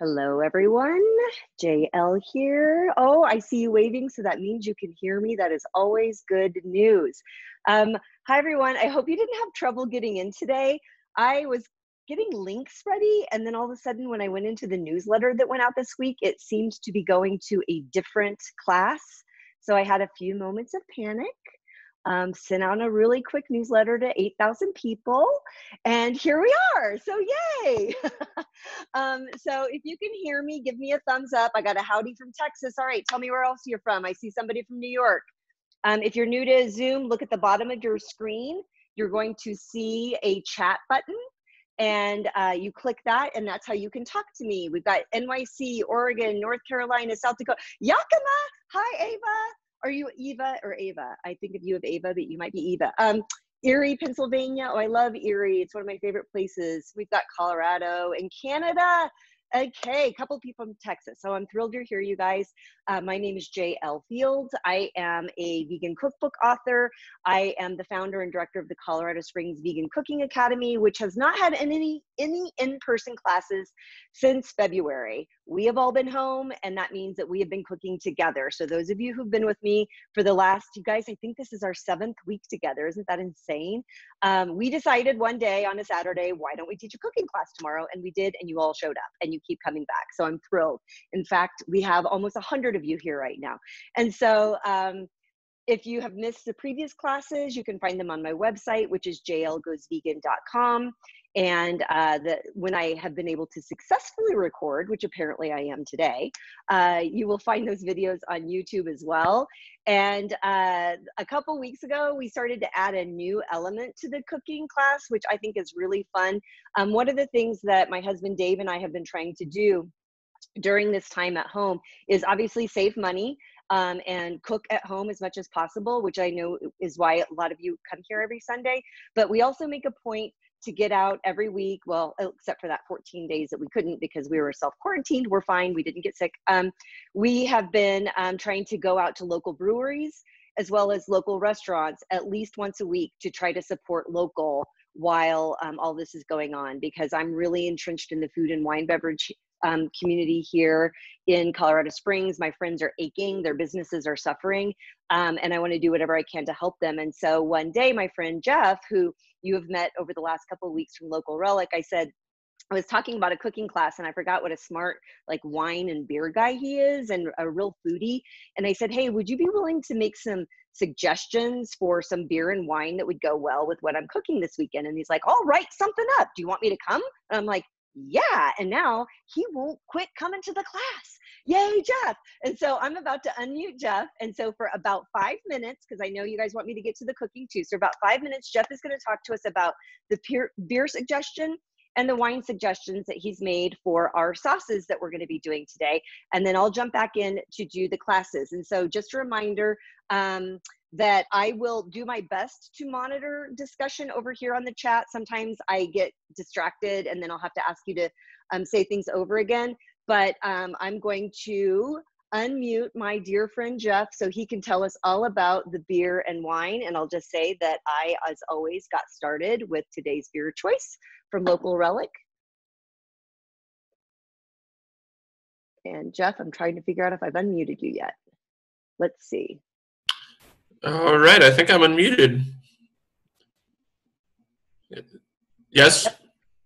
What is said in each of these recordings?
Hello, everyone. JL here. Oh, I see you waving, so that means you can hear me. That is always good news. Um, hi, everyone. I hope you didn't have trouble getting in today. I was getting links ready, and then all of a sudden, when I went into the newsletter that went out this week, it seemed to be going to a different class. So I had a few moments of panic um, sent out a really quick newsletter to 8,000 people, and here we are. So, yay! um, so, if you can hear me, give me a thumbs up. I got a howdy from Texas. All right, tell me where else you're from. I see somebody from New York. Um, if you're new to Zoom, look at the bottom of your screen. You're going to see a chat button and uh, you click that and that's how you can talk to me we've got nyc oregon north carolina south dakota yakima hi ava are you Eva or Ava? I think of you of Ava, but you might be Eva. Um, Erie, Pennsylvania. Oh, I love Erie. It's one of my favorite places. We've got Colorado and Canada. Okay, a couple people from Texas. So I'm thrilled you're here, you guys. Uh, my name is Jay L. Fields. I am a vegan cookbook author. I am the founder and director of the Colorado Springs Vegan Cooking Academy, which has not had any any in-person classes since February. We have all been home, and that means that we have been cooking together. So those of you who've been with me for the last, you guys, I think this is our seventh week together. Isn't that insane? Um, we decided one day on a Saturday, why don't we teach a cooking class tomorrow? And we did, and you all showed up, and you keep coming back. So I'm thrilled. In fact, we have almost 100 of you here right now. And so um, if you have missed the previous classes, you can find them on my website, which is jlgoesvegan.com. And uh, the, when I have been able to successfully record, which apparently I am today, uh, you will find those videos on YouTube as well. And uh, a couple weeks ago, we started to add a new element to the cooking class, which I think is really fun. Um, one of the things that my husband Dave and I have been trying to do during this time at home is obviously save money um, and cook at home as much as possible, which I know is why a lot of you come here every Sunday. But we also make a point to get out every week. Well, except for that 14 days that we couldn't because we were self quarantined. We're fine. We didn't get sick. Um, we have been um, trying to go out to local breweries as well as local restaurants at least once a week to try to support local while um, all this is going on because I'm really entrenched in the food and wine beverage um, community here in Colorado Springs. My friends are aching, their businesses are suffering, um, and I want to do whatever I can to help them. And so one day, my friend Jeff, who you have met over the last couple of weeks from Local Relic, I said, I was talking about a cooking class and I forgot what a smart like wine and beer guy he is and a real foodie. And I said, Hey, would you be willing to make some suggestions for some beer and wine that would go well with what I'm cooking this weekend? And he's like, I'll write something up. Do you want me to come? And I'm like, yeah and now he won't quit coming to the class. Yay jeff. And so i'm about to unmute jeff. And so for about five minutes because i know you guys want me to get to the cooking too. So about five minutes jeff is going to talk to us about the beer, beer suggestion and the wine suggestions that he's made for our sauces that we're going to be doing today. And then i'll jump back in to do the classes. And so just a reminder um, that I will do my best to monitor discussion over here on the chat. Sometimes I get distracted and then I'll have to ask you to um, say things over again. But um, I'm going to unmute my dear friend Jeff so he can tell us all about the beer and wine. And I'll just say that I, as always, got started with today's beer choice from Local Relic. And Jeff, I'm trying to figure out if I've unmuted you yet. Let's see. All right, I think I'm unmuted. Yes.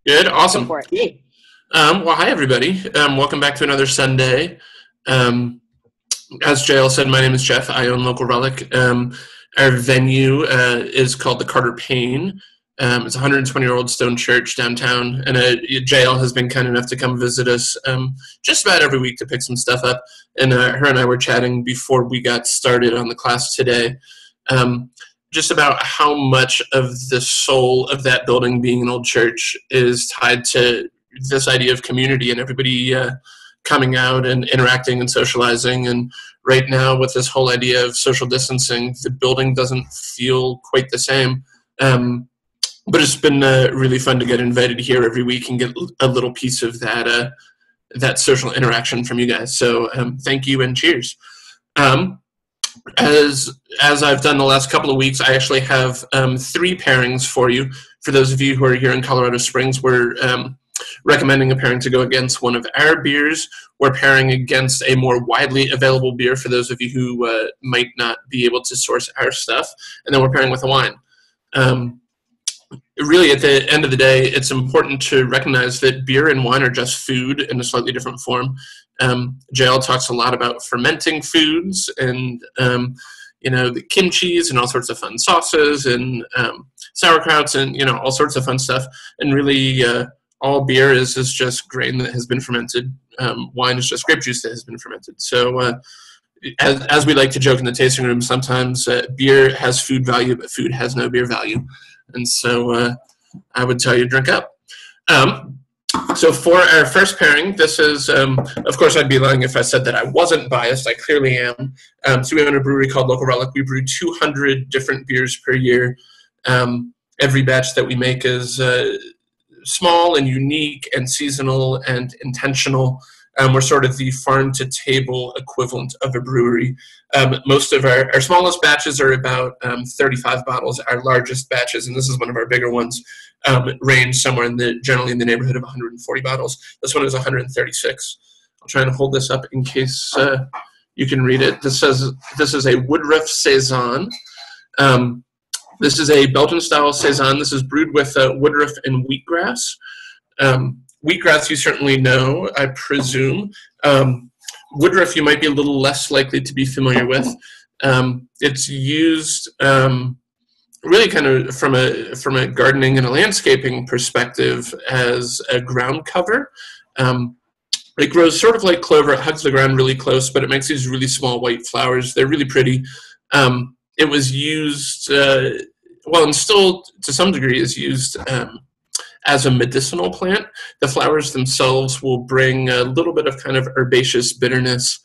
Good. Awesome. Um, well, hi everybody. Um, welcome back to another Sunday. Um, as JL said, my name is Jeff. I own Local Relic. Um, our venue uh, is called the Carter Payne. Um, it's a 120 year old stone church downtown, and uh, JL has been kind enough to come visit us um, just about every week to pick some stuff up. And uh, her and I were chatting before we got started on the class today, um, just about how much of the soul of that building being an old church is tied to this idea of community and everybody uh, coming out and interacting and socializing. And right now, with this whole idea of social distancing, the building doesn't feel quite the same. Um, but it's been uh, really fun to get invited here every week and get a little piece of that uh, that social interaction from you guys. So um, thank you and cheers. Um, as as I've done the last couple of weeks, I actually have um, three pairings for you. For those of you who are here in Colorado Springs, we're um, recommending a pairing to go against one of our beers. We're pairing against a more widely available beer for those of you who uh, might not be able to source our stuff. And then we're pairing with a wine. Um, really, at the end of the day, it's important to recognize that beer and wine are just food in a slightly different form. Um, JL talks a lot about fermenting foods and um, you know the kimchi's and all sorts of fun sauces and um, sauerkrauts and you know all sorts of fun stuff. And really, uh, all beer is is just grain that has been fermented. Um, wine is just grape juice that has been fermented. So. Uh, as, as we like to joke in the tasting room, sometimes uh, beer has food value, but food has no beer value. And so uh, I would tell you drink up. Um, so for our first pairing, this is, um, of course, I'd be lying if I said that I wasn't biased. I clearly am. Um, so we own a brewery called Local Relic. We brew 200 different beers per year. Um, every batch that we make is uh, small and unique and seasonal and intentional. Um, we're sort of the farm to table equivalent of a brewery. Um, most of our, our smallest batches are about um, 35 bottles. Our largest batches, and this is one of our bigger ones, um, range somewhere in the generally in the neighborhood of 140 bottles. This one is 136. I'll try and hold this up in case uh, you can read it. This says this is a Woodruff saison. Um, this is a Belgian style saison. This is brewed with uh, woodruff and wheatgrass. Um, wheatgrass you certainly know, I presume. Um, woodruff you might be a little less likely to be familiar with. Um, it's used um, really kind of from a from a gardening and a landscaping perspective as a ground cover. Um, it grows sort of like clover. It hugs the ground really close, but it makes these really small white flowers. They're really pretty. Um, it was used, uh, well, and still to some degree is used um, as a medicinal plant. The flowers themselves will bring a little bit of kind of herbaceous bitterness.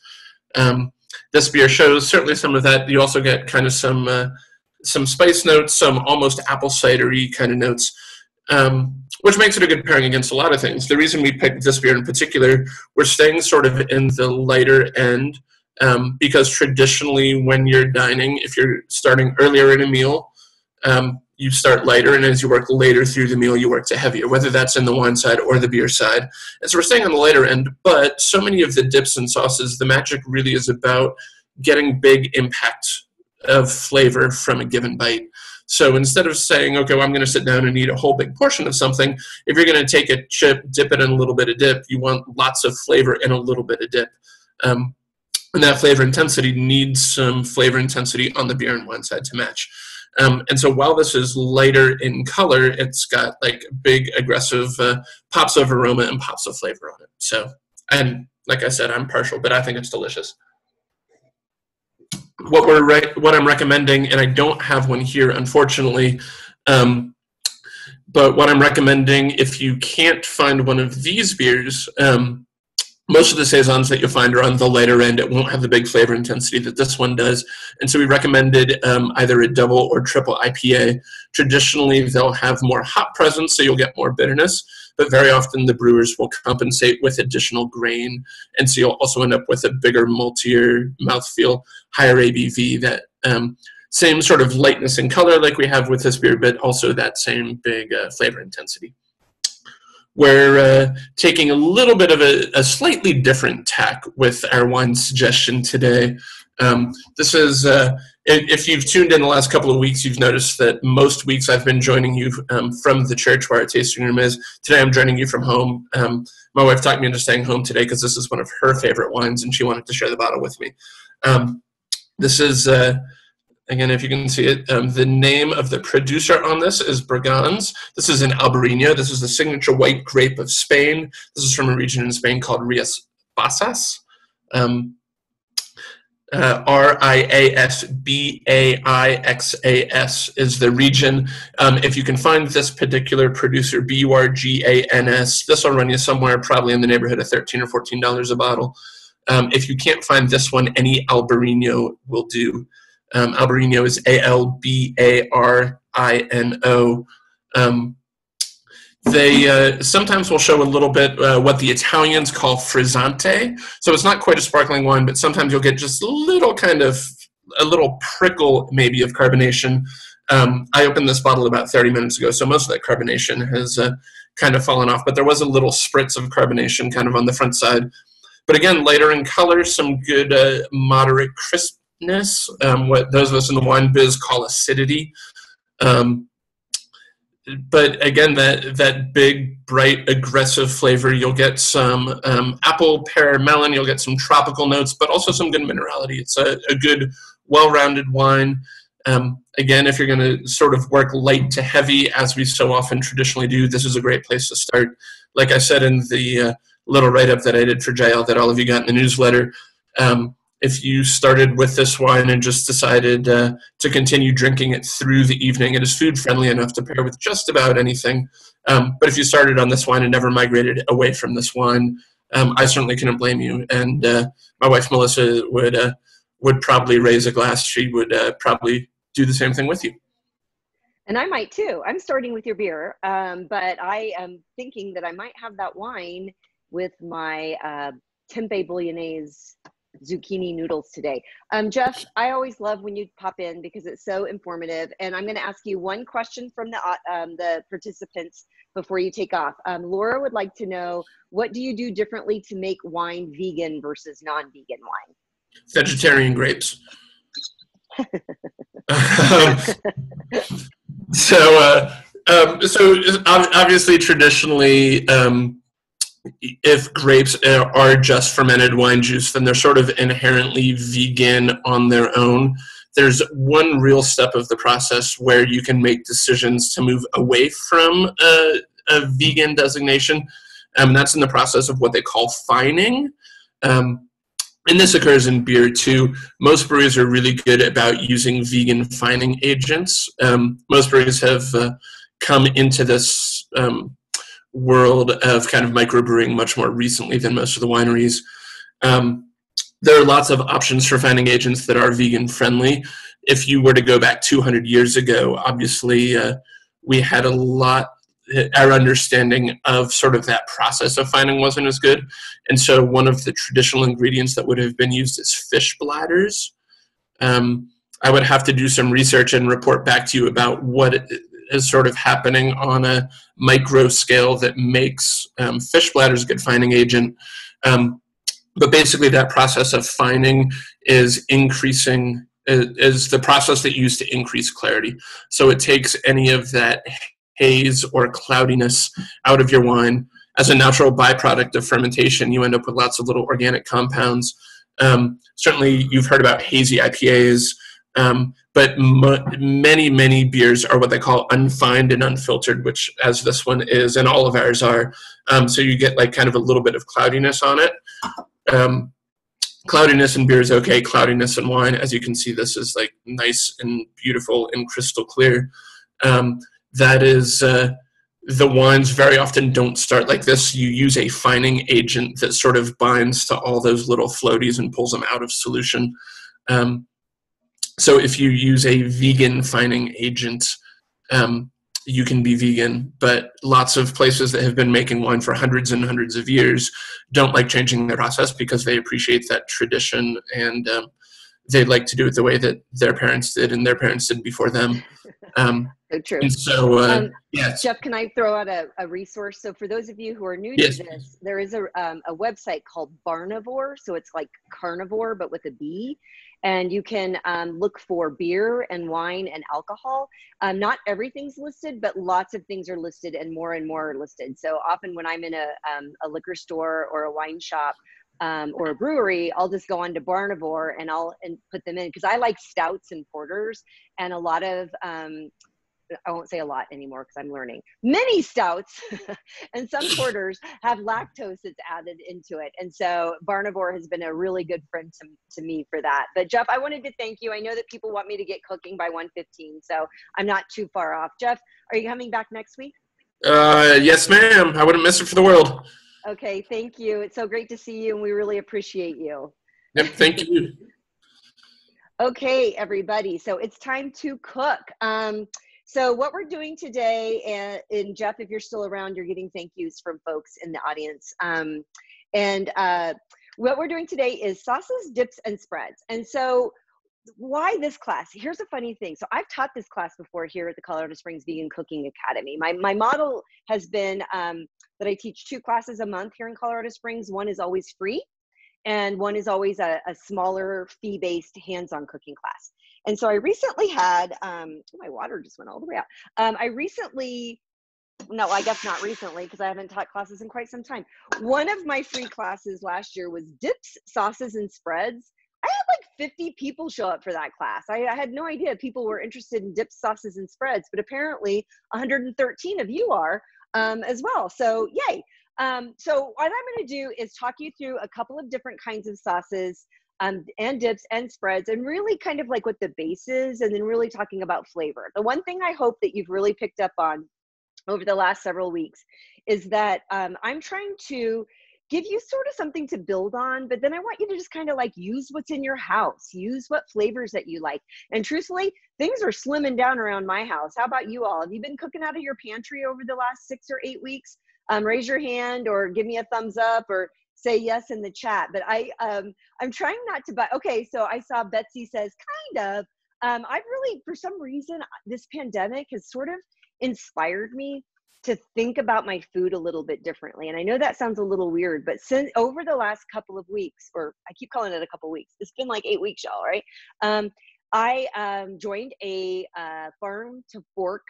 Um, this beer shows certainly some of that. You also get kind of some uh, some spice notes, some almost apple cidery kind of notes, um, which makes it a good pairing against a lot of things. The reason we picked this beer in particular, we're staying sort of in the lighter end um, because traditionally when you're dining, if you're starting earlier in a meal, um, you start lighter, and as you work later through the meal, you work to heavier, whether that's in the wine side or the beer side. And so we're staying on the lighter end, but so many of the dips and sauces, the magic really is about getting big impact of flavor from a given bite. So instead of saying, okay, well, I'm going to sit down and eat a whole big portion of something, if you're going to take a chip, dip it in a little bit of dip, you want lots of flavor in a little bit of dip. Um, and that flavor intensity needs some flavor intensity on the beer and wine side to match. Um, and so while this is lighter in color, it's got like big aggressive uh, pops of aroma and pops of flavor on it. So, and like I said, I'm partial, but I think it's delicious. What we're re- what I'm recommending, and I don't have one here, unfortunately. Um, but what I'm recommending, if you can't find one of these beers, um, most of the saisons that you'll find are on the lighter end. It won't have the big flavor intensity that this one does. And so we recommended um, either a double or triple IPA. Traditionally, they'll have more hop presence, so you'll get more bitterness. But very often, the brewers will compensate with additional grain. And so you'll also end up with a bigger, maltier mouthfeel, higher ABV that um, same sort of lightness and color like we have with this beer, but also that same big uh, flavor intensity we're uh, taking a little bit of a, a, slightly different tack with our wine suggestion today. Um, this is, uh, if you've tuned in the last couple of weeks, you've noticed that most weeks I've been joining you um, from the church where our tasting room is. Today I'm joining you from home. Um, my wife talked me into staying home today because this is one of her favorite wines and she wanted to share the bottle with me. Um, this is. Uh, Again, if you can see it, um, the name of the producer on this is Burgans. This is an Albarino. This is the signature white grape of Spain. This is from a region in Spain called Rias Baixas. Um, uh, R I A S B A I X A S is the region. Um, if you can find this particular producer, B U R G A N S, this will run you somewhere probably in the neighborhood of 13 or fourteen dollars a bottle. Um, if you can't find this one, any Albarino will do. Um, Albarino is A L B A R I N O. Um, they uh, sometimes will show a little bit uh, what the Italians call frizzante. So it's not quite a sparkling wine, but sometimes you'll get just a little kind of a little prickle maybe of carbonation. Um, I opened this bottle about 30 minutes ago, so most of that carbonation has uh, kind of fallen off, but there was a little spritz of carbonation kind of on the front side. But again, lighter in color, some good uh, moderate crispness, um, what those of us in the wine biz call acidity. Um, but again, that that big, bright, aggressive flavor. You'll get some um, apple, pear, melon. You'll get some tropical notes, but also some good minerality. It's a, a good, well-rounded wine. Um, again, if you're going to sort of work light to heavy, as we so often traditionally do, this is a great place to start. Like I said in the uh, little write-up that I did for JL that all of you got in the newsletter, um, if you started with this wine and just decided uh, to continue drinking it through the evening, it is food friendly enough to pair with just about anything. Um, but if you started on this wine and never migrated away from this wine, um, I certainly couldn't blame you. And uh, my wife Melissa would uh, would probably raise a glass. She would uh, probably do the same thing with you. And I might too. I'm starting with your beer, um, but I am thinking that I might have that wine with my uh, tempeh bolognese zucchini noodles today. Um, Jeff, I always love when you pop in because it's so informative. And I'm going to ask you one question from the um, the participants before you take off. Um, Laura would like to know what do you do differently to make wine vegan versus non-vegan wine? Vegetarian grapes. Um, so, uh, um, so obviously, traditionally, um, if grapes are just fermented wine juice, then they're sort of inherently vegan on their own. There's one real step of the process where you can make decisions to move away from a, a vegan designation, um, and that's in the process of what they call fining. Um, and this occurs in beer too. Most breweries are really good about using vegan fining agents. Um, most breweries have uh, come into this um, world of kind of microbrewing much more recently than most of the wineries. Um, there are lots of options for fining agents that are vegan friendly. If you were to go back 200 years ago, obviously uh, we had a lot, our understanding of sort of that process of fining wasn't as good. And so one of the traditional ingredients that would have been used is fish bladders. Um, I would have to do some research and report back to you about what is sort of happening on a micro scale that makes um, fish bladders a good fining agent. Um, but basically, that process of fining is increasing is the process that you use to increase clarity. So it takes any of that haze or cloudiness out of your wine. As a natural byproduct of fermentation, you end up with lots of little organic compounds. Um, certainly, you've heard about hazy IPAs. Um, but many, many beers are what they call unfined and unfiltered, which, as this one is, and all of ours are. Um, so you get like kind of a little bit of cloudiness on it. Um, cloudiness in beer is okay. Cloudiness in wine, as you can see, this is like nice and beautiful and crystal clear. Um, that is. Uh, the wines very often don't start like this. You use a fining agent that sort of binds to all those little floaties and pulls them out of solution. Um, so if you use a vegan fining agent, um, you can be vegan. But lots of places that have been making wine for hundreds and hundreds of years don't like changing their process because they appreciate that tradition and um, they like to do it the way that their parents did and their parents did before them. Um, so true. And so, uh, um, yes. Jeff, can I throw out a, a, resource? So, for those of you who are new yes. to this, there is a, um, a website called Barnivore. So, it's like carnivore, but with a B and you can um, look for beer and wine and alcohol. Um, not everything's listed, but lots of things are listed and more and more are listed. So often when I'm in a, um, a liquor store or a wine shop, um, or a brewery, I'll just go on to Barnivore and I'll and put them in because I like stouts and porters and a lot of um, I won't say a lot anymore because I'm learning. Many stouts and some porters have lactose that's added into it. And so Barnivore has been a really good friend to, to me for that. But Jeff, I wanted to thank you. I know that people want me to get cooking by 115, so I'm not too far off. Jeff, are you coming back next week? Uh, yes, ma'am. I wouldn't miss it for the world. Okay, thank you. It's so great to see you, and we really appreciate you. Yep, thank you. okay, everybody. So it's time to cook. Um, so what we're doing today, and, and, Jeff, if you're still around, you're getting thank yous from folks in the audience. Um, and uh, what we're doing today is sauces, dips, and spreads. And so why this class? Here's a funny thing. So I've taught this class before here at the Colorado Springs Vegan Cooking Academy. My, my model has been um, that I teach two classes a month here in Colorado Springs. One is always free and one is always a, a smaller fee-based hands-on cooking class. And so I recently had, um, oh, my water just went all the way out. Um, I recently, no, I guess not recently because I haven't taught classes in quite some time. One of my free classes last year was dips, sauces, and spreads. I had like 50 people show up for that class. I, I, had no idea people were interested in dips, sauces, and spreads, but apparently 113 of you are um, as well. So, yay. Um, so, what I'm going to do is talk you through a couple of different kinds of sauces um, and dips and spreads, and really kind of like what the base is, and then really talking about flavor. The one thing I hope that you've really picked up on over the last several weeks is that um, I'm trying to give you sort of something to build on, but then I want you to just kind of like use what's in your house, use what flavors that you like. And truthfully, things are slimming down around my house. How about you all? Have you been cooking out of your pantry over the last six or eight weeks? Um, raise your hand or give me a thumbs up or say yes in the chat. But I, um, I'm trying not to buy. Okay, so I saw Betsy says kind of. Um, I've really, for some reason, this pandemic has sort of inspired me to think about my food a little bit differently. And I know that sounds a little weird, but since over the last couple of weeks, or I keep calling it a couple weeks, it's been like eight weeks, y'all, right? Um, I um, joined a uh, farm to fork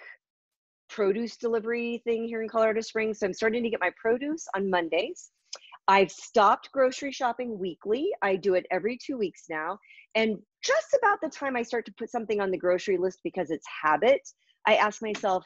produce delivery thing here in Colorado Springs. So I'm starting to get my produce on Mondays. I've stopped grocery shopping weekly. I do it every two weeks now. And just about the time I start to put something on the grocery list because it's habit, I ask myself,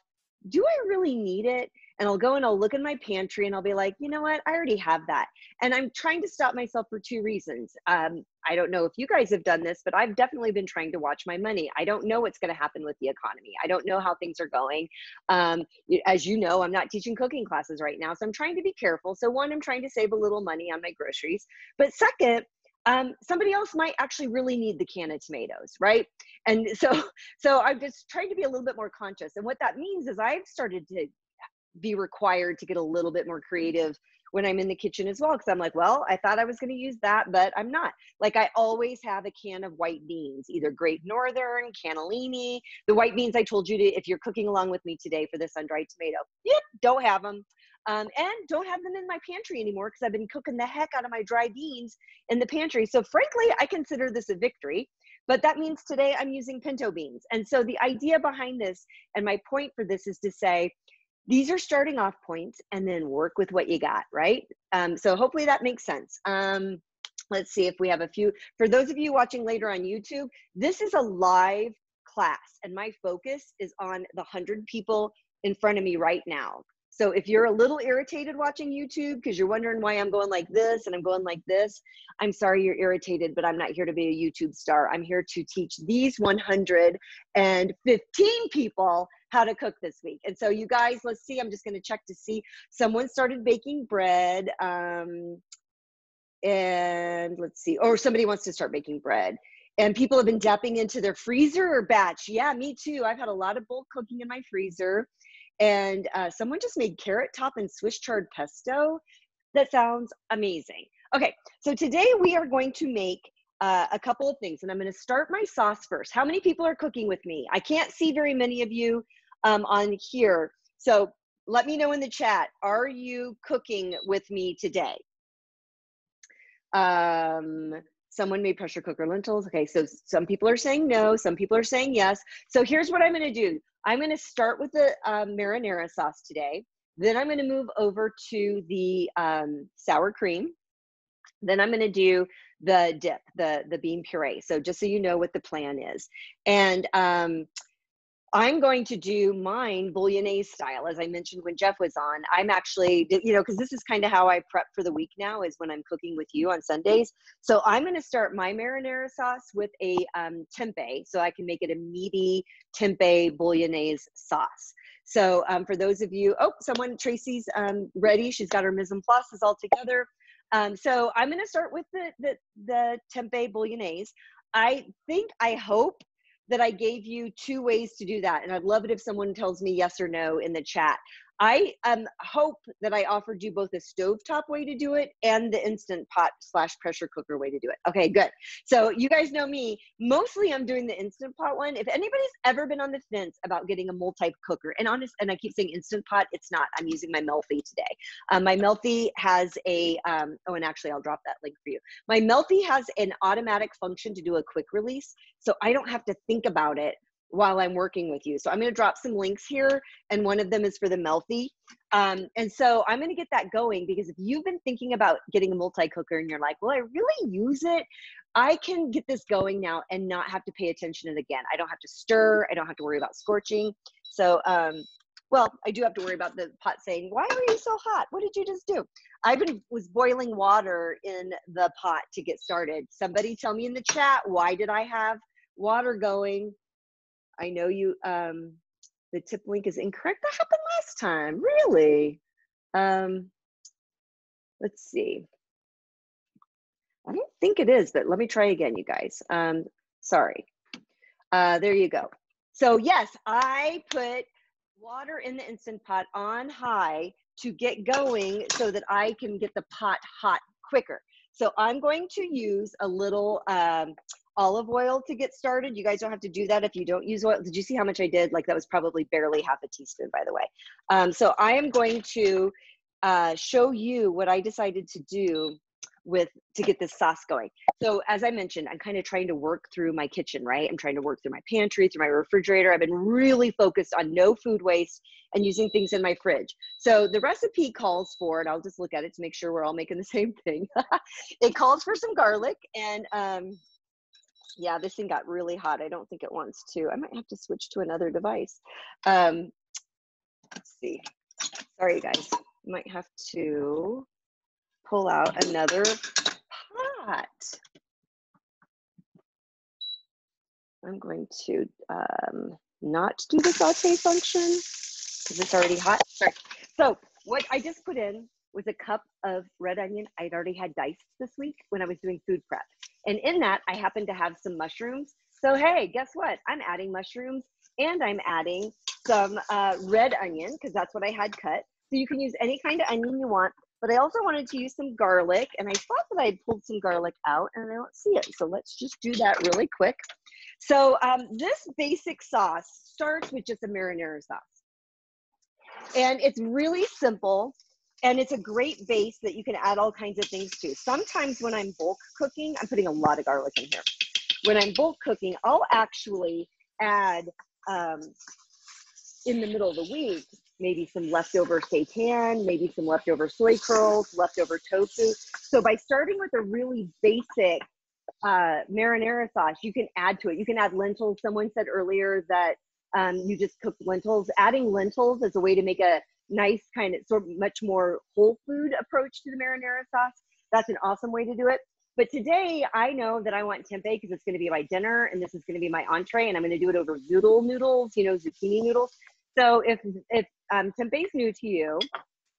do I really need it? And I'll go and I'll look in my pantry and I'll be like, you know what? I already have that. And I'm trying to stop myself for two reasons. Um, I don't know if you guys have done this, but I've definitely been trying to watch my money. I don't know what's going to happen with the economy. I don't know how things are going. Um, as you know, I'm not teaching cooking classes right now. So I'm trying to be careful. So, one, I'm trying to save a little money on my groceries. But second, um, somebody else might actually really need the can of tomatoes, right? And so, so I'm just trying to be a little bit more conscious. And what that means is I've started to be required to get a little bit more creative when I'm in the kitchen as well. Because I'm like, well, I thought I was going to use that, but I'm not. Like I always have a can of white beans, either Great Northern, cannellini. The white beans I told you to, if you're cooking along with me today for the sun-dried tomato, yep, don't have them um, and don't have them in my pantry anymore because I've been cooking the heck out of my dry beans in the pantry. So frankly, I consider this a victory. But that means today I'm using pinto beans. And so the idea behind this and my point for this is to say, these are starting off points and then work with what you got, right? Um, so hopefully that makes sense. Um, let's see if we have a few. For those of you watching later on YouTube, this is a live class and my focus is on the 100 people in front of me right now. So if you're a little irritated watching YouTube because you're wondering why I'm going like this and I'm going like this, I'm sorry you're irritated, but I'm not here to be a YouTube star. I'm here to teach these 115 people how to cook this week. And so you guys, let's see, I'm just going to check to see someone started baking bread. Um, and let's see, or somebody wants to start baking bread and people have been dapping into their freezer or batch. Yeah, me too. I've had a lot of bulk cooking in my freezer and uh, someone just made carrot top and Swiss chard pesto. That sounds amazing. Okay, so today we are going to make uh, a couple of things, and I'm going to start my sauce first. How many people are cooking with me? I can't see very many of you um, on here, so let me know in the chat. Are you cooking with me today? Um, someone made pressure cooker lentils. Okay, so some people are saying no, some people are saying yes. So here's what I'm going to do. I'm going to start with the um, marinara sauce today. Then I'm going to move over to the um, sour cream. Then I'm going to do the dip, the the bean puree. So just so you know what the plan is. And um, I'm going to do mine bolognese style, as I mentioned when Jeff was on. I'm actually, you know, because this is kind of how I prep for the week now, is when I'm cooking with you on Sundays. So I'm going to start my marinara sauce with a um, tempeh, so I can make it a meaty tempeh bolognese sauce. So um, for those of you, oh, someone, Tracy's um, ready. She's got her mise en place all together. Um, so I'm going to start with the, the, the tempeh bolognese. I think, I hope that I gave you two ways to do that. And I'd love it if someone tells me yes or no in the chat. I um, hope that I offered you both a stovetop way to do it and the instant pot slash pressure cooker way to do it. Okay, good. So you guys know me. Mostly I'm doing the instant pot one. If anybody's ever been on the fence about getting a multi cooker, and honest, and I keep saying instant pot, it's not. I'm using my Mealthy today. Um, my Mealthy has a, um, oh, and actually I'll drop that link for you. My Mealthy has an automatic function to do a quick release. So I don't have to think about it while I'm working with you. So I'm going to drop some links here, and one of them is for the Mealthy. Um, and so I'm going to get that going because if you've been thinking about getting a multi cooker and you're like, well, I really use it, I can get this going now and not have to pay attention to it again. I don't have to stir, I don't have to worry about scorching. So, um, well, I do have to worry about the pot saying, why are you so hot? What did you just do? I've been was boiling water in the pot to get started. Somebody tell me in the chat, why did I have water going I know you, um, the tip link is incorrect. That happened last time, really. Um, let's see. I don't think it is, but let me try again, you guys. Um, sorry. Uh, there you go. So yes, I put water in the Instant Pot on high to get going so that I can get the pot hot quicker. So I'm going to use a little um, olive oil to get started. You guys don't have to do that if you don't use oil. Did you see how much I did? Like that was probably barely half a teaspoon, by the way. Um, so I am going to uh, show you what I decided to do with to get this sauce going. So as I mentioned, I'm kind of trying to work through my kitchen, right? I'm trying to work through my pantry, through my refrigerator. I've been really focused on no food waste and using things in my fridge. So the recipe calls for, and I'll just look at it to make sure we're all making the same thing. it calls for some garlic and um, yeah, this thing got really hot. I don't think it wants to. I might have to switch to another device. Um, let's see. Sorry, guys. Might have to pull out another pot. I'm going to um, not do the saute function because it's already hot. Sorry. So what I just put in was a cup of red onion I'd already had diced this week when I was doing food prep. And in that, I happened to have some mushrooms. So, hey, guess what? I'm adding mushrooms and I'm adding some uh, red onion because that's what I had cut. So you can use any kind of onion you want. But I also wanted to use some garlic and I thought that I would pulled some garlic out and I don't see it. So let's just do that really quick. So um, this basic sauce starts with just a marinara sauce. And it's really simple and it's a great base that you can add all kinds of things to. Sometimes when I'm bulk cooking, I'm putting a lot of garlic in here. When I'm bulk cooking, I'll actually add um, in the middle of the week maybe some leftover seitan, maybe some leftover soy curls, leftover tofu. So by starting with a really basic uh, marinara sauce, you can add to it. You can add lentils. Someone said earlier that um, you just cook lentils. Adding lentils is a way to make a nice kind of sort of much more whole food approach to the marinara sauce. That's an awesome way to do it. But today I know that I want tempeh because it's going to be my dinner and this is going to be my entree and I'm going to do it over zoodle noodles, you know, zucchini noodles. So if if um, tempeh is new to you,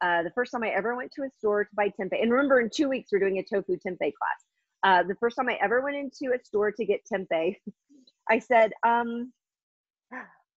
uh, the first time I ever went to a store to buy tempeh, and remember in two weeks we're doing a tofu tempeh class. Uh, the first time I ever went into a store to get tempeh, I said, um,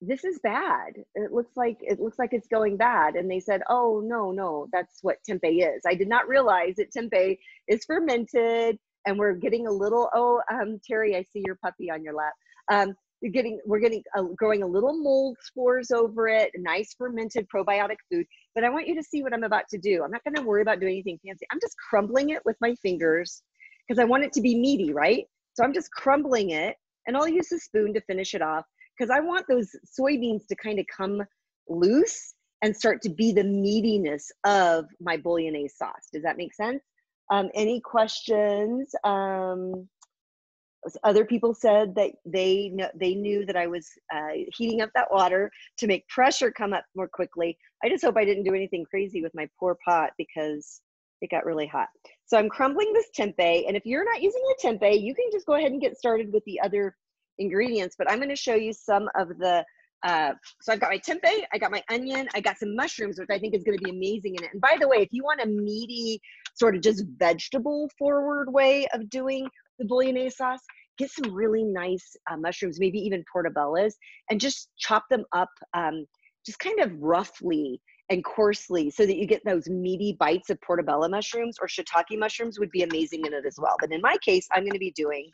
this is bad. It looks like it looks like it's going bad. And they said oh no no that's what tempeh is. I did not realize that tempeh is fermented and we're getting a little oh um terry i see your puppy on your lap. Um you're getting we're getting uh, growing a little mold spores over it nice fermented probiotic food. But i want you to see what i'm about to do. I'm not going to worry about doing anything fancy. I'm just crumbling it with my fingers because i want it to be meaty right? So i'm just crumbling it and i'll use a spoon to finish it off because I want those soybeans to kind of come loose and start to be the meatiness of my bolognese sauce. Does that make sense? Um, any questions? Um, other people said that they know, they knew that I was uh, heating up that water to make pressure come up more quickly. I just hope I didn't do anything crazy with my poor pot because it got really hot. So I'm crumbling this tempeh, and if you're not using the tempeh, you can just go ahead and get started with the other ingredients, but I'm going to show you some of the, uh, so I've got my tempeh, I got my onion, I got some mushrooms, which I think is going to be amazing in it. And by the way, if you want a meaty, sort of just vegetable forward way of doing the bolognese sauce, get some really nice uh, mushrooms, maybe even portobellos, and just chop them up um, just kind of roughly and coarsely so that you get those meaty bites of portobello mushrooms or shiitake mushrooms would be amazing in it as well. But in my case, I'm going to be doing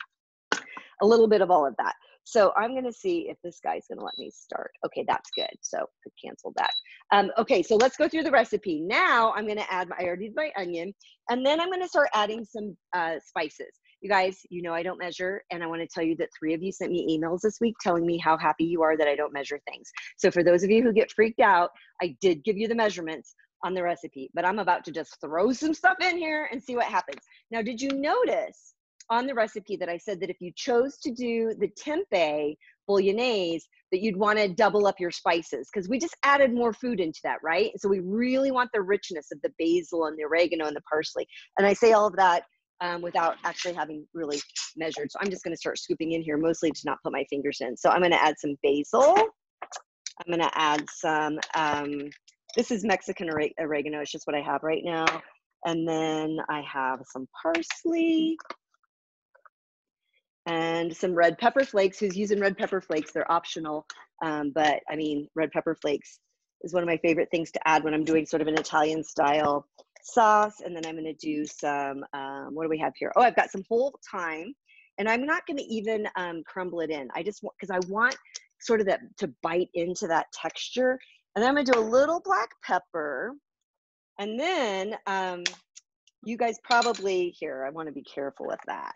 a little bit of all of that. So I'm going to see if this guy's going to let me start. Okay, that's good. So I canceled that. Um, okay, so let's go through the recipe. Now I'm going to add, my, I already did my onion, and then I'm going to start adding some uh, spices. You guys, you know I don't measure, and I want to tell you that three of you sent me emails this week telling me how happy you are that I don't measure things. So for those of you who get freaked out, I did give you the measurements on the recipe, but I'm about to just throw some stuff in here and see what happens. Now, did you notice on the recipe that I said that if you chose to do the tempeh bolognese, that you'd want to double up your spices because we just added more food into that, right? So we really want the richness of the basil and the oregano and the parsley. And I say all of that um, without actually having really measured. So I'm just going to start scooping in here, mostly to not put my fingers in. So I'm going to add some basil. I'm going to add some, um, this is Mexican oregano. It's just what I have right now. And then I have some parsley and some red pepper flakes. Who's using red pepper flakes? They're optional. Um, but I mean, red pepper flakes is one of my favorite things to add when I'm doing sort of an Italian style sauce. And then I'm going to do some, um, what do we have here? Oh, I've got some whole thyme. And I'm not going to even um, crumble it in. I just want, because I want sort of that to bite into that texture. And then I'm going to do a little black pepper. And then um, you guys probably, here, I want to be careful with that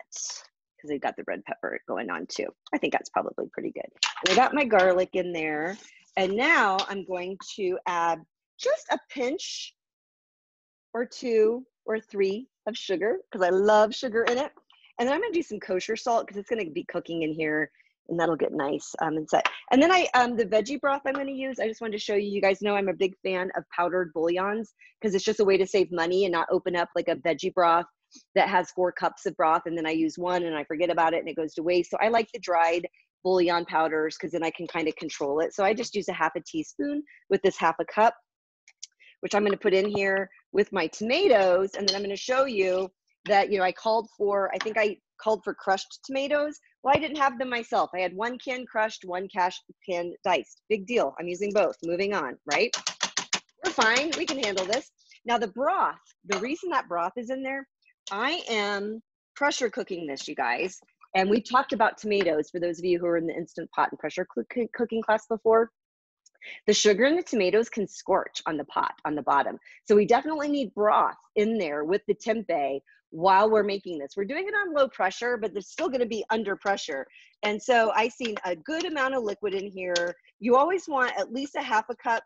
because they've got the red pepper going on too. I think that's probably pretty good. And I got my garlic in there. And now I'm going to add just a pinch or two or three of sugar because I love sugar in it. And then I'm gonna do some kosher salt because it's gonna be cooking in here and that'll get nice um, and set. And then I, um, the veggie broth I'm gonna use, I just wanted to show you, you guys know I'm a big fan of powdered bouillons because it's just a way to save money and not open up like a veggie broth that has four cups of broth and then I use one and I forget about it and it goes to waste. So I like the dried bouillon powders because then I can kind of control it. So I just use a half a teaspoon with this half a cup, which I'm going to put in here with my tomatoes. And then I'm going to show you that, you know, I called for, I think I called for crushed tomatoes. Well, I didn't have them myself. I had one can crushed, one cash can diced. Big deal. I'm using both. Moving on, right? We're fine. We can handle this. Now the broth, the reason that broth is in there, I am pressure cooking this, you guys. And we talked about tomatoes for those of you who are in the instant pot and pressure cooking class before. The sugar and the tomatoes can scorch on the pot on the bottom. So we definitely need broth in there with the tempeh while we're making this. We're doing it on low pressure, but there's still gonna be under pressure. And so I seen a good amount of liquid in here. You always want at least a half a cup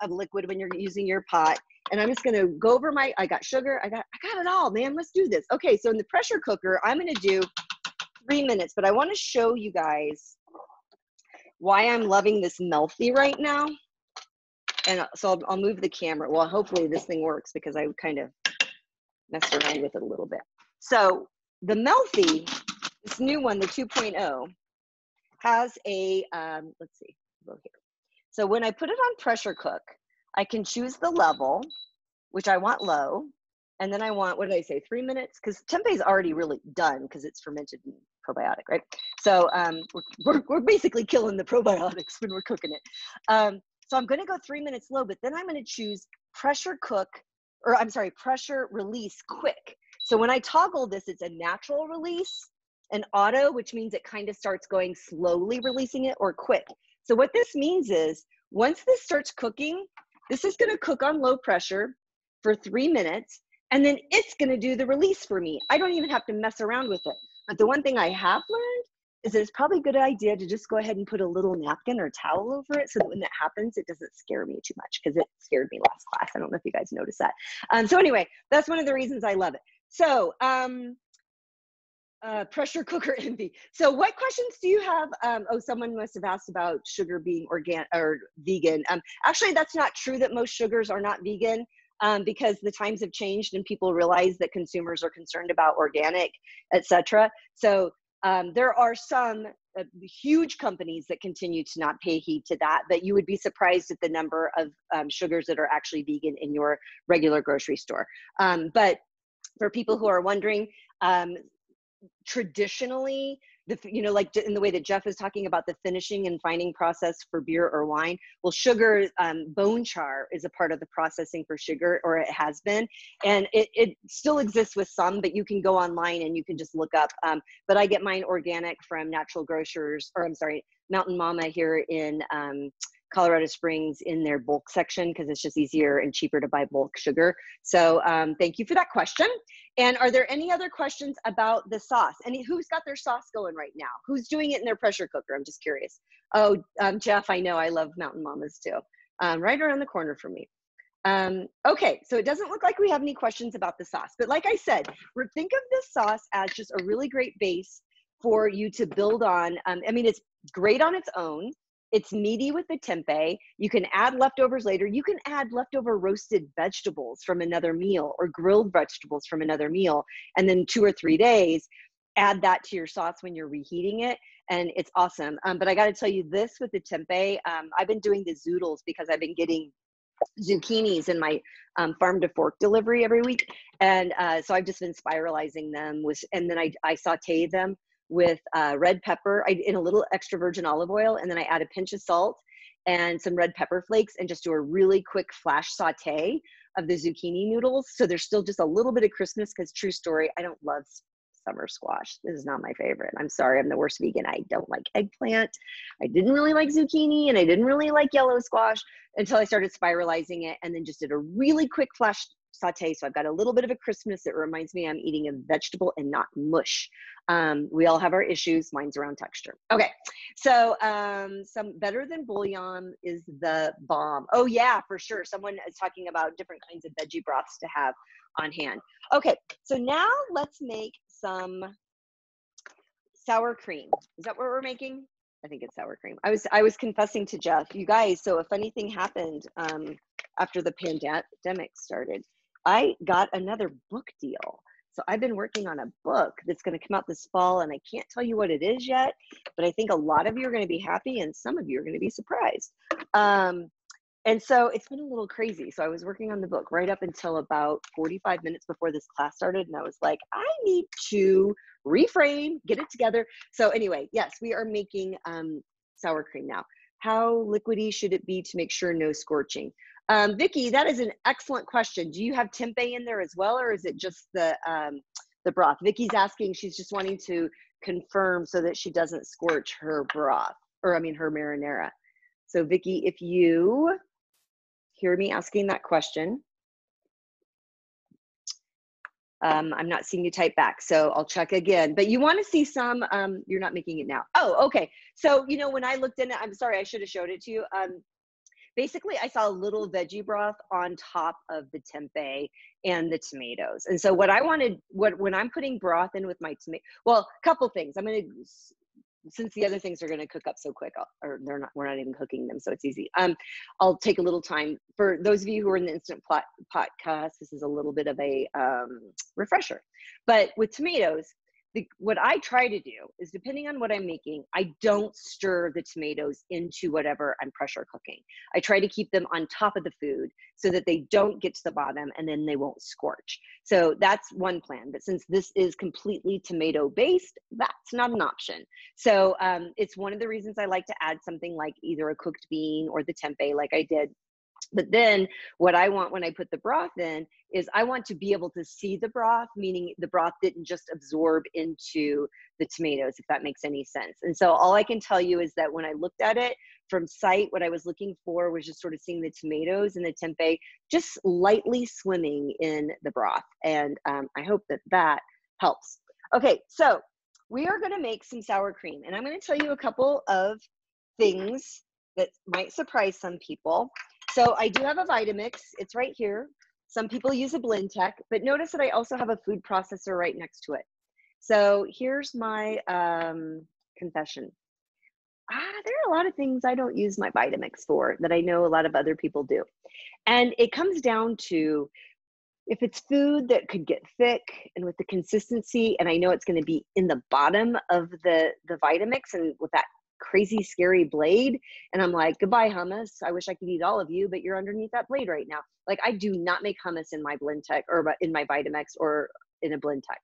of liquid when you're using your pot. And I'm just gonna go over my, I got sugar, I got, I got it all, man, let's do this. Okay, so in the pressure cooker, I'm gonna do three minutes, but I wanna show you guys why I'm loving this Mealthy right now. And so I'll, I'll move the camera. Well, hopefully this thing works because I kind of messed around with it a little bit. So the Mealthy, this new one, the 2.0, has a, um, let's see. So when I put it on pressure cook, I can choose the level, which I want low. And then I want, what did I say, three minutes? Because tempeh is already really done because it's fermented and probiotic, right? So um, we're, we're, we're, basically killing the probiotics when we're cooking it. Um, so I'm going to go three minutes low, but then I'm going to choose pressure cook, or I'm sorry, pressure release quick. So when I toggle this, it's a natural release, an auto, which means it kind of starts going slowly releasing it or quick. So what this means is once this starts cooking, this is going to cook on low pressure for three minutes, and then it's going to do the release for me. I don't even have to mess around with it. But the one thing I have learned is that it's probably a good idea to just go ahead and put a little napkin or towel over it so that when that happens, it doesn't scare me too much because it scared me last class. I don't know if you guys noticed that. Um, so anyway, that's one of the reasons I love it. So um, uh, pressure cooker envy. So what questions do you have? Um, oh, someone must have asked about sugar being organic or vegan. Um, actually, that's not true that most sugars are not vegan um, because the times have changed and people realize that consumers are concerned about organic, etc. So um, there are some uh, huge companies that continue to not pay heed to that, but you would be surprised at the number of um, sugars that are actually vegan in your regular grocery store. Um, but for people who are wondering, um, traditionally the you know like in the way that jeff is talking about the finishing and fining process for beer or wine well sugar um, bone char is a part of the processing for sugar or it has been and it, it still exists with some but you can go online and you can just look up um, but i get mine organic from natural grocers or i'm sorry mountain mama here in um, Colorado Springs in their bulk section because it's just easier and cheaper to buy bulk sugar. So um, thank you for that question. And are there any other questions about the sauce? Any who's got their sauce going right now? Who's doing it in their pressure cooker? I'm just curious. Oh, um, Jeff, I know I love Mountain Mamas too. Um, right around the corner from me. Um, okay, so it doesn't look like we have any questions about the sauce, but like I said, think of this sauce as just a really great base for you to build on. Um, I mean, it's great on its own. It's meaty with the tempeh. You can add leftovers later. You can add leftover roasted vegetables from another meal or grilled vegetables from another meal. And then two or three days, add that to your sauce when you're reheating it. And it's awesome. Um, but I got to tell you this with the tempeh, um, I've been doing the zoodles because I've been getting zucchinis in my um, farm to fork delivery every week. And uh, so I've just been spiralizing them with, and then I, I saute them with uh, red pepper I, in a little extra virgin olive oil, and then I add a pinch of salt and some red pepper flakes and just do a really quick flash saute of the zucchini noodles. So there's still just a little bit of Christmas because true story, I don't love summer squash. This is not my favorite. I'm sorry, I'm the worst vegan. I don't like eggplant. I didn't really like zucchini and I didn't really like yellow squash until I started spiralizing it and then just did a really quick flash saute. So I've got a little bit of a crispness that reminds me I'm eating a vegetable and not mush. Um, we all have our issues. Mine's around texture. Okay, so um, some better than bouillon is the bomb. Oh yeah, for sure. Someone is talking about different kinds of veggie broths to have on hand. Okay, so now let's make some sour cream. Is that what we're making? I think it's sour cream. I was I was confessing to Jeff, you guys. So a funny thing happened um, after the pandemic started. I got another book deal. So I've been working on a book that's going to come out this fall, and I can't tell you what it is yet, but I think a lot of you are going to be happy, and some of you are going to be surprised. Um, and so it's been a little crazy. So I was working on the book right up until about 45 minutes before this class started, and I was like, I need to reframe, get it together. So anyway, yes, we are making um, sour cream now. How liquidy should it be to make sure no scorching? Um, Vicki, that is an excellent question. Do you have tempeh in there as well, or is it just the um, the broth? Vicki's asking. She's just wanting to confirm so that she doesn't scorch her broth, or I mean her marinara. So Vicki, if you hear me asking that question, um, I'm not seeing you type back, so I'll check again. But you want to see some, um, you're not making it now. Oh, okay. So, you know, when I looked in it, I'm sorry, I should have showed it to you. Um, basically I saw a little veggie broth on top of the tempeh and the tomatoes. And so what I wanted, what when I'm putting broth in with my tomato, well, a couple things. I'm going to since the other things are going to cook up so quick, I'll, or they're not, we're not even cooking them, so it's easy. Um, I'll take a little time for those of you who are in the instant pot podcast. This is a little bit of a um, refresher, but with tomatoes, the, what I try to do is depending on what I'm making, I don't stir the tomatoes into whatever I'm pressure cooking. I try to keep them on top of the food so that they don't get to the bottom and then they won't scorch. So that's one plan. But since this is completely tomato based, that's not an option. So um, it's one of the reasons I like to add something like either a cooked bean or the tempeh, like I did but then what I want when I put the broth in is I want to be able to see the broth, meaning the broth didn't just absorb into the tomatoes, if that makes any sense. And so all I can tell you is that when I looked at it from sight, what I was looking for was just sort of seeing the tomatoes and the tempeh just lightly swimming in the broth. And um, I hope that that helps. Okay, so we are going to make some sour cream, and I'm going to tell you a couple of things that might surprise some people. So I do have a Vitamix. It's right here. Some people use a Blendtec, but notice that I also have a food processor right next to it. So here's my um, confession. Ah, there are a lot of things I don't use my Vitamix for that I know a lot of other people do. And it comes down to if it's food that could get thick and with the consistency, and I know it's going to be in the bottom of the, the Vitamix and with that crazy scary blade and i'm like goodbye hummus i wish i could eat all of you but you're underneath that blade right now like i do not make hummus in my Blendtec or in my vitamix or in a blend Blendtec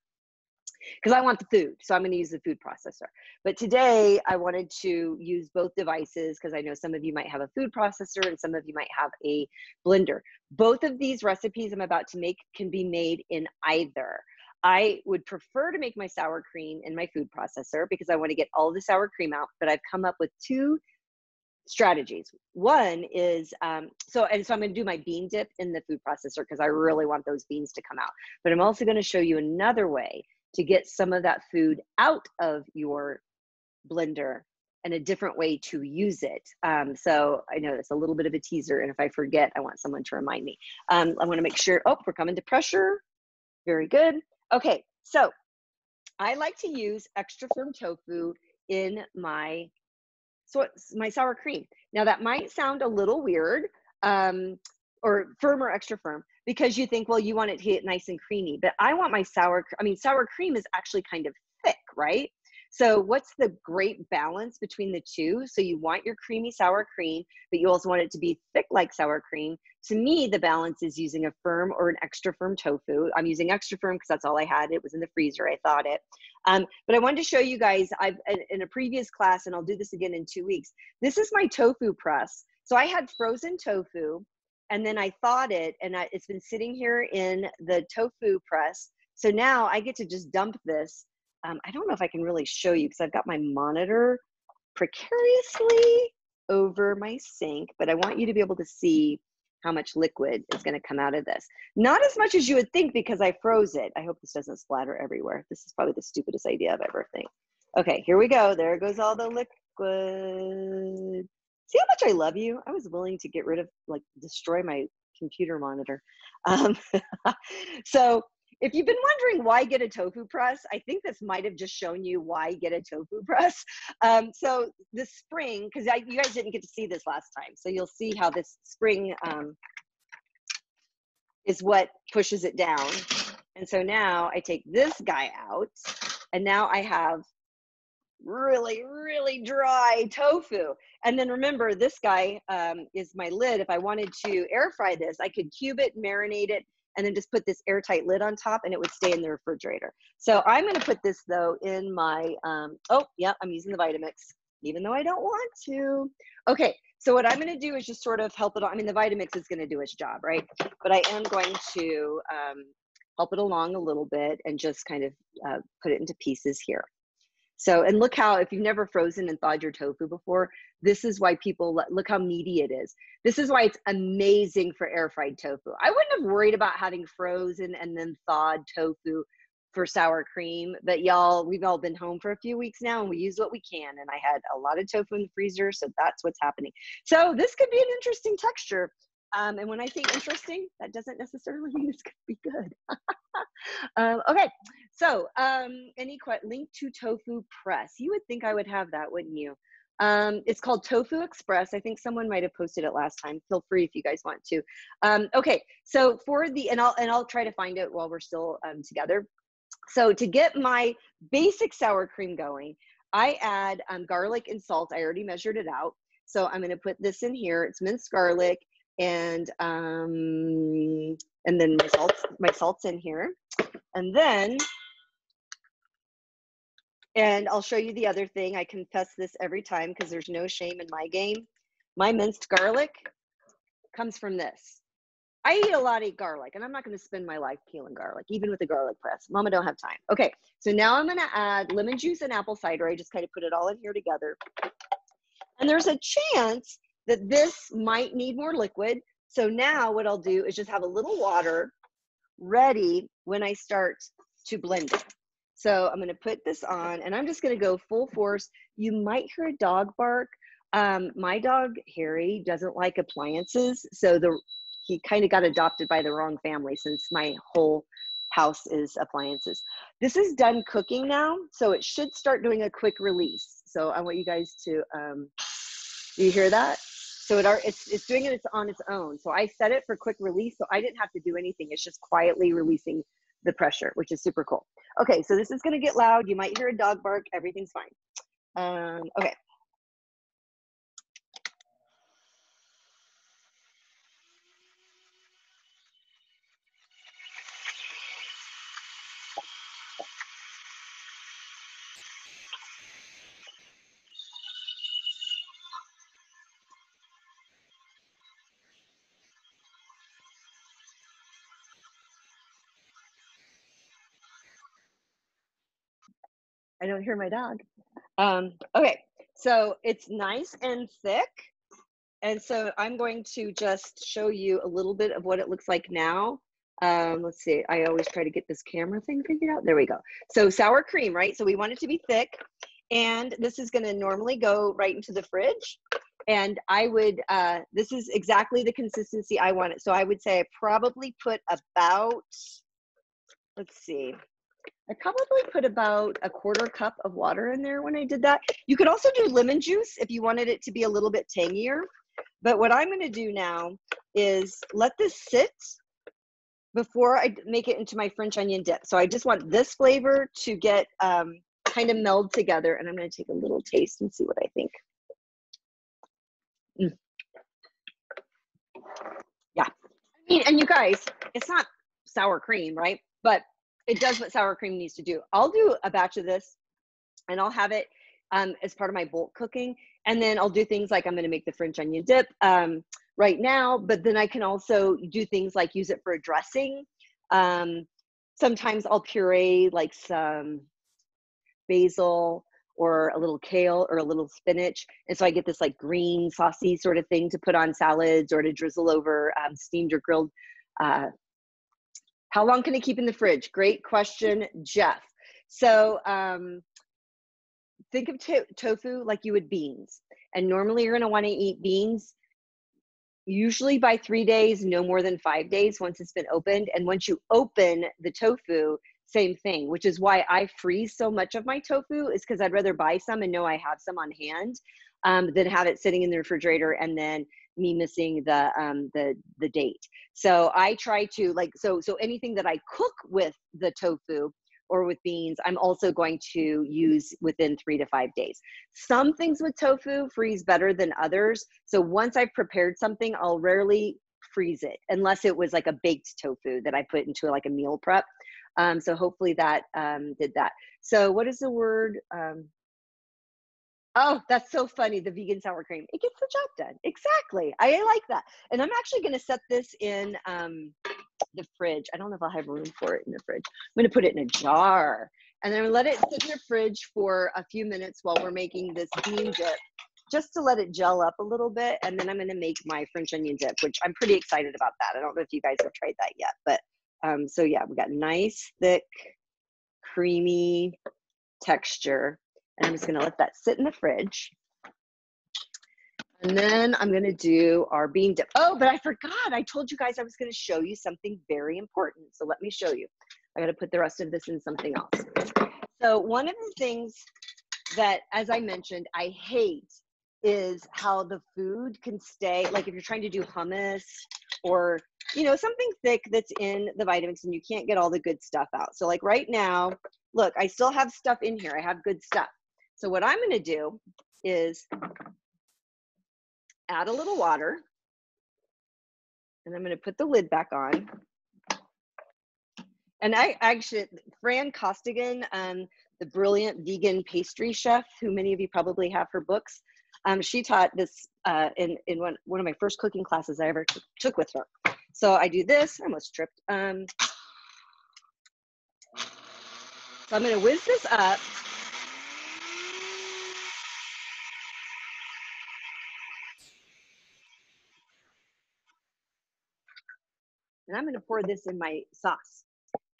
because I want the food. So I'm going to use the food processor. But today I wanted to use both devices because I know some of you might have a food processor and some of you might have a blender. Both of these recipes I'm about to make can be made in either. I would prefer to make my sour cream in my food processor because I want to get all the sour cream out, but I've come up with two strategies. One is um, so, and so I'm going to do my bean dip in the food processor because I really want those beans to come out. But I'm also going to show you another way to get some of that food out of your blender and a different way to use it. Um, so I know it's a little bit of a teaser, and if I forget, I want someone to remind me. Um, I want to make sure. Oh, we're coming to pressure. Very good. Okay, so I like to use extra firm tofu in my so my sour cream. Now that might sound a little weird, um, or firm or extra firm, because you think, well, you want it to get nice and creamy, but I want my sour. I mean, sour cream is actually kind of thick, right? So what's the great balance between the two? So you want your creamy sour cream, but you also want it to be thick like sour cream. To me, the balance is using a firm or an extra firm tofu. I'm using extra firm because that's all I had. It was in the freezer. I thought it. Um, but I wanted to show you guys, I've in a previous class, and I'll do this again in two weeks. This is my tofu press. So I had frozen tofu and then I thawed it and I, it's been sitting here in the tofu press. So now I get to just dump this um, I don't know if I can really show you because I've got my monitor precariously over my sink, but I want you to be able to see how much liquid is going to come out of this. Not as much as you would think because I froze it. I hope this doesn't splatter everywhere. This is probably the stupidest idea I've ever think. Okay, here we go. There goes all the liquid. See how much I love you? I was willing to get rid of, like, destroy my computer monitor. Um, so if you've been wondering why get a tofu press, I think this might have just shown you why get a tofu press. Um, so the spring, because you guys didn't get to see this last time, so you'll see how this spring um, is what pushes it down. And so now I take this guy out, and now I have really, really dry tofu. And then remember, this guy um, is my lid. If I wanted to air fry this, I could cube it, marinate it, and then just put this airtight lid on top and it would stay in the refrigerator. So I'm gonna put this though in my, um, oh yeah, I'm using the Vitamix, even though I don't want to. Okay, so what I'm gonna do is just sort of help it, I mean the Vitamix is gonna do its job, right? But I am going to um, help it along a little bit and just kind of uh, put it into pieces here. So, and look how, if you've never frozen and thawed your tofu before, this is why people look how meaty it is. This is why it's amazing for air fried tofu. I wouldn't have worried about having frozen and then thawed tofu for sour cream, but y'all, we've all been home for a few weeks now and we use what we can. And I had a lot of tofu in the freezer, so that's what's happening. So, this could be an interesting texture. Um, and when I say interesting, that doesn't necessarily mean it's going to be good. um, okay, so um, any que- link to Tofu Press? You would think I would have that, wouldn't you? Um, it's called Tofu Express. I think someone might have posted it last time. Feel free if you guys want to. Um, okay, so for the and I'll and I'll try to find it while we're still um, together. So to get my basic sour cream going, I add um, garlic and salt. I already measured it out. So I'm going to put this in here. It's minced garlic and um, and then my salts, my salts in here, and then, and I'll show you the other thing. I confess this every time because there's no shame in my game. My minced garlic comes from this. I eat a lot of garlic, and I'm not going to spend my life peeling garlic, even with the garlic press. Mama don't have time. Okay, so now I'm going to add lemon juice and apple cider. I just kind of put it all in here together. And there's a chance that this might need more liquid. So now what I'll do is just have a little water ready when I start to blend it. So I'm gonna put this on and I'm just gonna go full force. You might hear a dog bark. Um, my dog, Harry, doesn't like appliances. So the he kind of got adopted by the wrong family since my whole house is appliances. This is done cooking now, so it should start doing a quick release. So I want you guys to, um, do you hear that? So it are, it's, it's doing it on its own. So I set it for quick release. So I didn't have to do anything. It's just quietly releasing the pressure, which is super cool. Okay, so this is gonna get loud. You might hear a dog bark. Everything's fine. Um, okay. I don't hear my dog. Um, okay, so it's nice and thick. And so I'm going to just show you a little bit of what it looks like now. Um, let's see, I always try to get this camera thing figured out. There we go. So sour cream, right? So we want it to be thick. And this is gonna normally go right into the fridge. And I would, uh, this is exactly the consistency I want it. So I would say I probably put about, let's see, I probably put about a quarter cup of water in there when I did that. You could also do lemon juice if you wanted it to be a little bit tangier. But what I'm gonna do now is let this sit before I make it into my French onion dip. So I just want this flavor to get um, kind of meld together. And I'm gonna take a little taste and see what I think. Mm. Yeah. I mean, and you guys, it's not sour cream, right? But it does what sour cream needs to do. I'll do a batch of this and I'll have it um, as part of my bulk cooking. And then I'll do things like I'm going to make the French onion dip um, right now, but then I can also do things like use it for a dressing. Um, sometimes I'll puree like some basil or a little kale or a little spinach. And so I get this like green saucy sort of thing to put on salads or to drizzle over um, steamed or grilled uh, how long can it keep in the fridge? Great question, Jeff. So um, think of to tofu like you would beans. And normally you're gonna wanna eat beans usually by three days, no more than five days once it's been opened. And once you open the tofu, same thing, which is why I freeze so much of my tofu is because I'd rather buy some and know I have some on hand um, than have it sitting in the refrigerator and then me missing the um, the the date. So I try to like so so anything that I cook with the tofu or with beans, I'm also going to use within three to five days. Some things with tofu freeze better than others. So once I've prepared something, I'll rarely freeze it unless it was like a baked tofu that I put into like a meal prep. Um, so hopefully that um, did that. So what is the word? Um, Oh, that's so funny. The vegan sour cream. It gets the job done. Exactly. I like that. And I'm actually going to set this in um, the fridge. I don't know if I'll have room for it in the fridge. I'm going to put it in a jar and then let it sit in the fridge for a few minutes while we're making this bean dip just to let it gel up a little bit. And then I'm going to make my French onion dip, which I'm pretty excited about that. I don't know if you guys have tried that yet, but um, so yeah, we got nice, thick, creamy texture and I'm just gonna let that sit in the fridge. And then I'm gonna do our bean dip. Oh, but I forgot. I told you guys I was gonna show you something very important. So let me show you. I gotta put the rest of this in something else. So one of the things that, as I mentioned, I hate is how the food can stay, like if you're trying to do hummus or, you know, something thick that's in the Vitamix and you can't get all the good stuff out. So like right now, look, I still have stuff in here. I have good stuff. So what I'm gonna do is add a little water and I'm gonna put the lid back on. And I actually, Fran Costigan, um, the brilliant vegan pastry chef, who many of you probably have her books, um, she taught this uh, in, in one, one of my first cooking classes I ever took with her. So I do this, I almost tripped. Um, so I'm gonna whiz this up and I'm going to pour this in my sauce.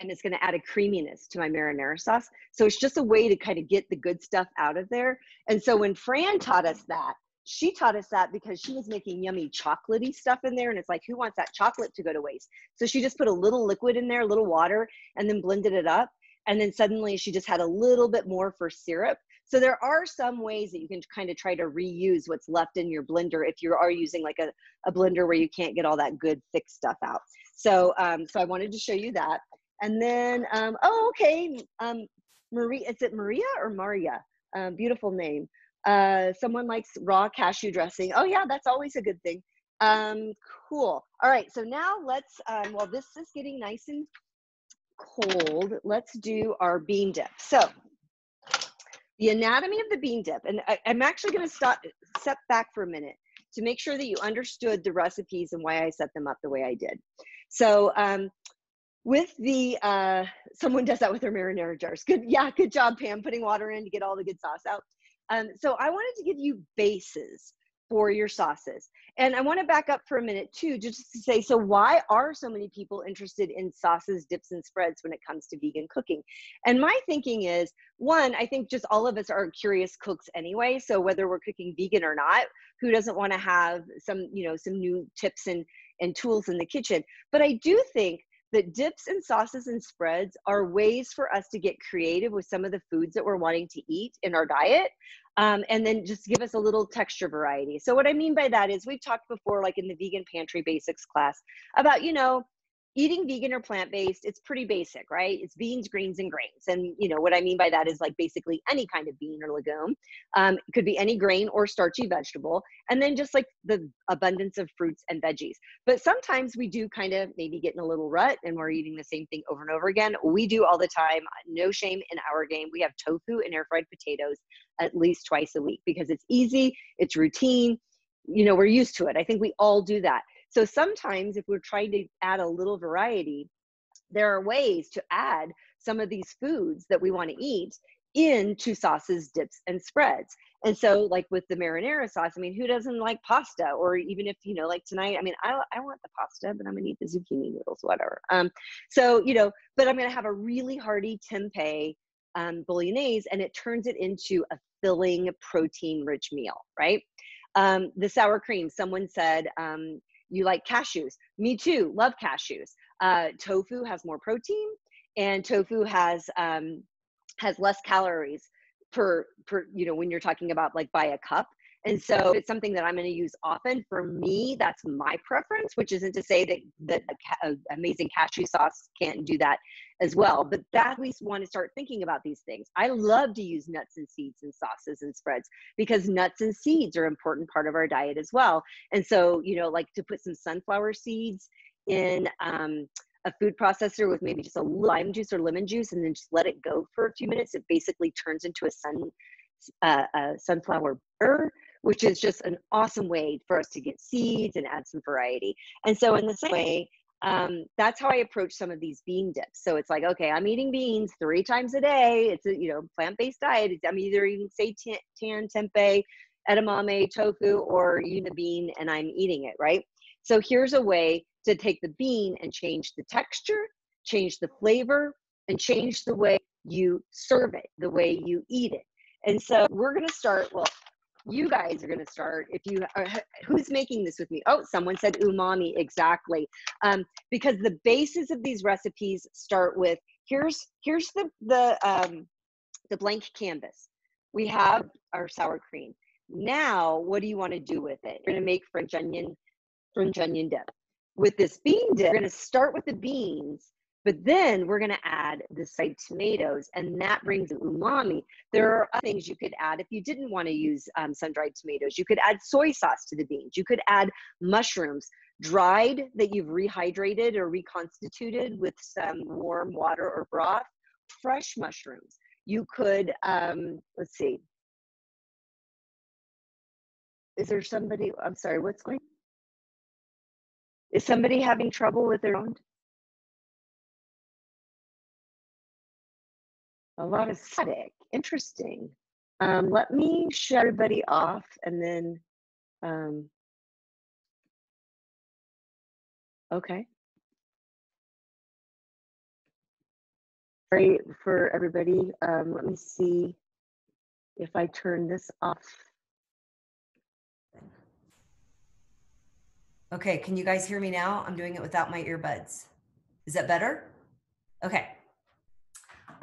And it's going to add a creaminess to my marinara sauce. So it's just a way to kind of get the good stuff out of there. And so when Fran taught us that, she taught us that because she was making yummy chocolatey stuff in there. And it's like, who wants that chocolate to go to waste? So she just put a little liquid in there, a little water, and then blended it up. And then suddenly she just had a little bit more for syrup. So there are some ways that you can kind of try to reuse what's left in your blender if you are using like a, a blender where you can't get all that good thick stuff out. So, um, so I wanted to show you that. And then, um, oh, okay, um, Maria, is it Maria or Maria? Um, beautiful name. Uh, someone likes raw cashew dressing. Oh yeah, that's always a good thing. Um, cool. All right, so now let's, um, while this is getting nice and cold, let's do our bean dip. So the anatomy of the bean dip, and I, am actually going to stop, step back for a minute to make sure that you understood the recipes and why I set them up the way I did. So um, with the, uh, someone does that with their marinara jars. Good, yeah, good job, Pam, putting water in to get all the good sauce out. Um, so I wanted to give you bases for your sauces. And I want to back up for a minute too, just to say, so why are so many people interested in sauces, dips, and spreads when it comes to vegan cooking? And my thinking is one, I think just all of us are curious cooks anyway. So whether we're cooking vegan or not, who doesn't want to have some, you know, some new tips and, and tools in the kitchen? But I do think that dips and sauces and spreads are ways for us to get creative with some of the foods that we're wanting to eat in our diet. Um, and then just give us a little texture variety. So what I mean by that is we've talked before, like in the vegan pantry basics class, about, you know, eating vegan or plant-based it's pretty basic right? It's beans greens and grains. And you know what i mean by that is like basically any kind of bean or legume. Um, it could be any grain or starchy vegetable and then just like the abundance of fruits and veggies. But sometimes we do kind of maybe get in a little rut and we're eating the same thing over and over again. We do all the time no shame in our game. We have tofu and air fried potatoes at least twice a week because it's easy it's routine. You know we're used to it. I think we all do that so sometimes if we're trying to add a little variety, there are ways to add some of these foods that we want to eat into sauces, dips, and spreads. And so, like with the marinara sauce, I mean, who doesn't like pasta? Or even if, you know, like tonight, I mean, I, I want the pasta, but I'm gonna eat the zucchini noodles, whatever. Um, so, you know, but I'm gonna have a really hearty tempeh um, bolognese and it turns it into a filling, protein rich meal, right? Um, the sour cream, someone said, um, you like cashews. Me too, love cashews. Uh, tofu has more protein, and tofu has um, has less calories per per you know when you're talking about like by a cup. And so it's something that I'm going to use often. For me, that's my preference, which isn't to say that that a, amazing cashew sauce can't do that as well. But that we want to start thinking about these things. I love to use nuts and seeds and sauces and spreads because nuts and seeds are an important part of our diet as well. And so, you know, like to put some sunflower seeds in um, a food processor with maybe just a lime juice or lemon juice and then just let it go for a few minutes, it basically turns into a sun uh, sunflower butter which is just an awesome way for us to get seeds and add some variety. And so, in the same way, um, that's how I approach some of these bean dips. So it's like, okay, I'm eating beans three times a day. It's a you know plant-based diet. I'm either eating seitan, tempeh, edamame, tofu, or bean, and I'm eating it right. So here's a way to take the bean and change the texture, change the flavor, and change the way you serve it, the way you eat it. And so we're going to start. Well, you guys are going to start if you are, who's making this with me? Oh someone said umami exactly. Um, because the basis of these recipes start with here's here's the the um, the blank canvas. We have our sour cream. Now what do you want to do with it? You're going to make french onion french onion dip. With this bean dip we're going to start with the beans but then we're going to add the side tomatoes, and that brings umami. There are other things you could add if you didn't want to use um, sun dried tomatoes. You could add soy sauce to the beans. You could add mushrooms, dried that you've rehydrated or reconstituted with some warm water or broth, fresh mushrooms. You could, um, let's see. Is there somebody, I'm sorry, what's going Is somebody having trouble with their own? A lot of static. Interesting. Um, let me shut everybody off and then, um, okay. Sorry for everybody. Um, let me see if I turn this off. Okay, can you guys hear me now? I'm doing it without my earbuds. Is that better? Okay.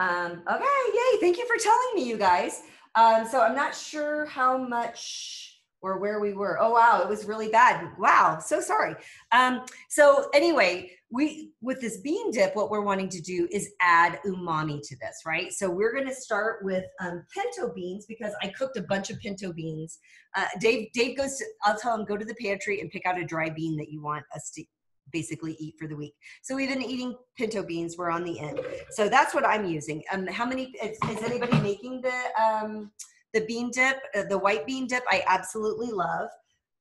Um, okay, yay. Thank you for telling me, you guys. Um, so I'm not sure how much or where we were. Oh, wow, it was really bad. Wow, so sorry. Um, so anyway, we with this bean dip, what we're wanting to do is add umami to this, right? So we're going to start with um, pinto beans because I cooked a bunch of pinto beans. Uh, Dave, Dave goes to, I'll tell him, go to the pantry and pick out a dry bean that you want us to basically eat for the week. So we've been eating pinto beans. We're on the end. So that's what I'm using. Um, how many is, is anybody making the um, the bean dip, uh, the white bean dip? I absolutely love.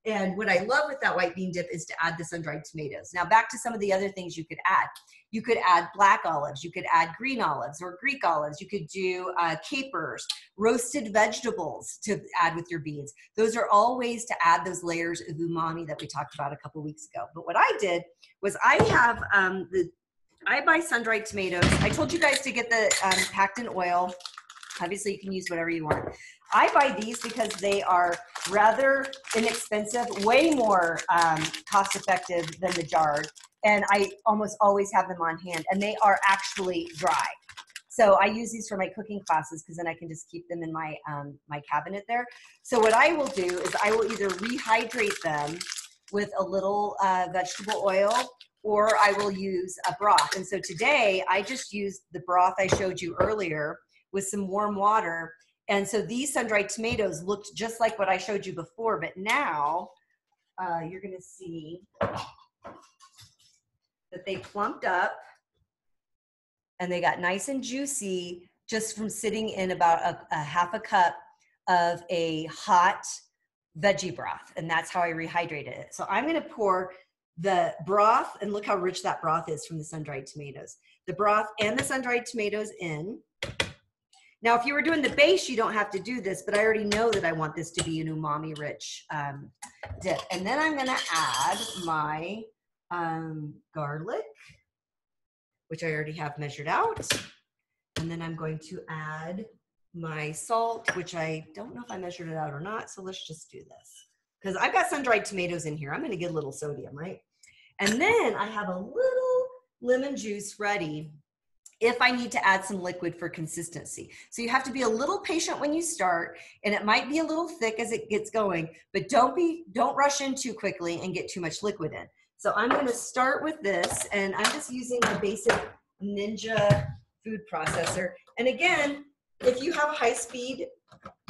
And what I love with that white bean dip is to add the sun-dried tomatoes. Now back to some of the other things you could add. You could add black olives, you could add green olives or Greek olives, you could do uh, capers, roasted vegetables to add with your beans. Those are all ways to add those layers of umami that we talked about a couple weeks ago. But what I did was I have um, the, I buy sun-dried tomatoes. I told you guys to get the um, packed in oil. Obviously you can use whatever you want. I buy these because they are rather inexpensive, way more um, cost effective than the jarred. And I almost always have them on hand, and they are actually dry. So I use these for my cooking classes because then I can just keep them in my um, my cabinet there. So what I will do is I will either rehydrate them with a little uh, vegetable oil or I will use a broth. And so today I just used the broth I showed you earlier with some warm water and so these sun-dried tomatoes looked just like what I showed you before, but now uh, you're gonna see that they plumped up and they got nice and juicy just from sitting in about a, a half a cup of a hot veggie broth. And that's how I rehydrated it. So I'm gonna pour the broth, and look how rich that broth is from the sun-dried tomatoes. The broth and the sun-dried tomatoes in. Now, if you were doing the base, you don't have to do this, but I already know that I want this to be an umami rich um, dip. And then I'm gonna add my um, garlic, which I already have measured out. And then I'm going to add my salt, which I don't know if I measured it out or not. So let's just do this. Because I've got sun-dried tomatoes in here. I'm gonna get a little sodium, right? And then I have a little lemon juice ready if I need to add some liquid for consistency. So you have to be a little patient when you start and it might be a little thick as it gets going, but don't be don't rush in too quickly and get too much liquid in. So I'm going to start with this and I'm just using a basic Ninja food processor. And again, if you have a high speed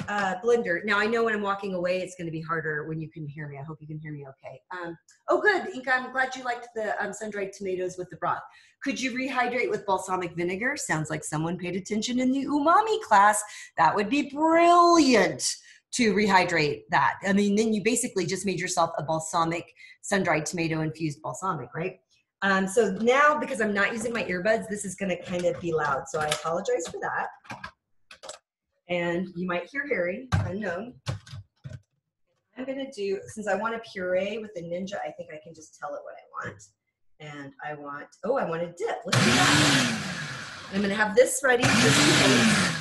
uh, blender. Now I know when I'm walking away, it's going to be harder when you can hear me. I hope you can hear me okay. Um, oh, good, Inka. I'm glad you liked the um, sun-dried tomatoes with the broth. Could you rehydrate with balsamic vinegar? Sounds like someone paid attention in the umami class. That would be brilliant to rehydrate that. I mean, then you basically just made yourself a balsamic sun-dried tomato infused balsamic, right? Um, so now, because I'm not using my earbuds, this is going to kind of be loud. So I apologize for that and you might hear Harry, unknown. I'm gonna do, since I want a puree with the Ninja, I think I can just tell it what I want. And I want, oh, I want a dip. That. I'm gonna have this ready just in case.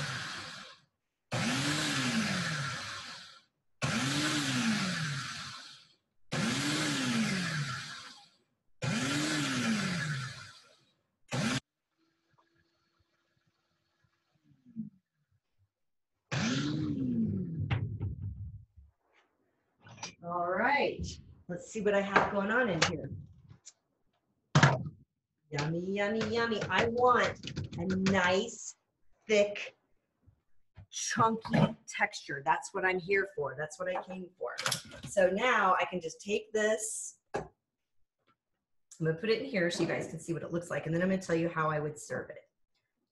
right, let's see what I have going on in here. Yummy, yummy, yummy. I want a nice, thick, chunky texture. That's what I'm here for. That's what I came for. So now I can just take this. I'm gonna put it in here so you guys can see what it looks like. And then I'm gonna tell you how I would serve it.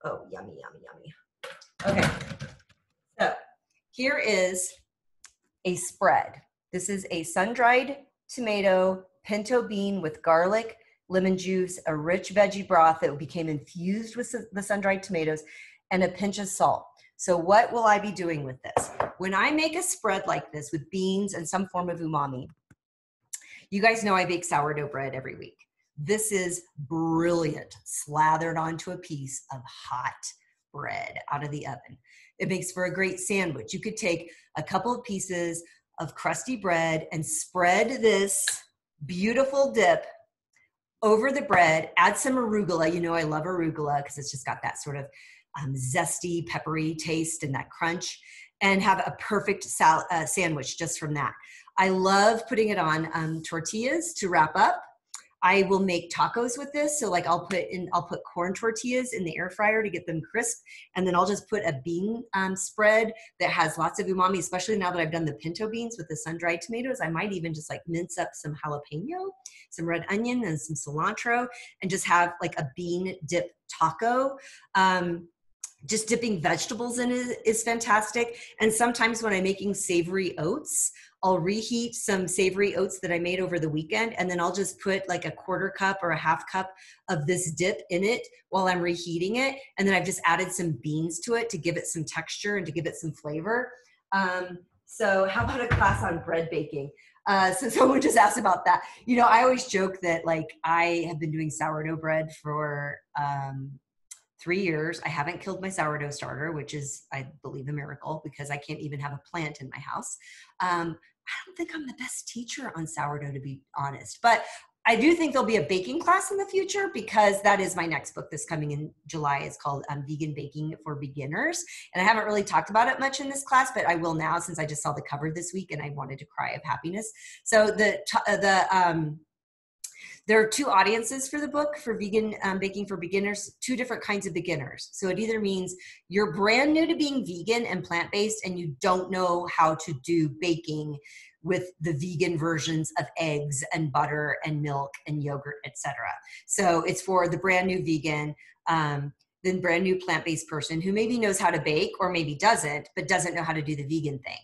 Oh, yummy, yummy, yummy. Okay, so here is a spread. This is a sun-dried tomato pinto bean with garlic, lemon juice, a rich veggie broth that became infused with the sun-dried tomatoes, and a pinch of salt. So what will I be doing with this? When I make a spread like this with beans and some form of umami, you guys know I bake sourdough bread every week. This is brilliant, slathered onto a piece of hot bread out of the oven. It makes for a great sandwich. You could take a couple of pieces of crusty bread and spread this beautiful dip over the bread. Add some arugula. You know, I love arugula because it's just got that sort of um, zesty, peppery taste and that crunch, and have a perfect sal- uh, sandwich just from that. I love putting it on um, tortillas to wrap up. I will make tacos with this. So like I'll put in, I'll put corn tortillas in the air fryer to get them crisp. And then I'll just put a bean um, spread that has lots of umami, especially now that I've done the pinto beans with the sun-dried tomatoes. I might even just like mince up some jalapeno, some red onion and some cilantro and just have like a bean dip taco. Um, just dipping vegetables in it is fantastic. And sometimes when I'm making savory oats, I'll reheat some savory oats that I made over the weekend, and then I'll just put like a quarter cup or a half cup of this dip in it while I'm reheating it. And then I've just added some beans to it to give it some texture and to give it some flavor. Um, so, how about a class on bread baking? Uh, so someone just asked about that. You know, I always joke that like I have been doing sourdough bread for um, three years. I haven't killed my sourdough starter, which is, I believe, a miracle because I can't even have a plant in my house. Um, I don't think I'm the best teacher on sourdough, to be honest. But I do think there'll be a baking class in the future because that is my next book that's coming in July. It's called um, Vegan Baking for Beginners. And I haven't really talked about it much in this class, but I will now since I just saw the cover this week and I wanted to cry of happiness. So the, uh, the, um, there are two audiences for the book for vegan um, baking for beginners two different kinds of beginners. So it either means you're brand new to being vegan and plant-based and you don't know how to do baking with the vegan versions of eggs and butter and milk and yogurt etc so it's for the brand new vegan um, the brand new plant-based person who maybe knows how to bake or maybe doesn't but doesn't know how to do the vegan thing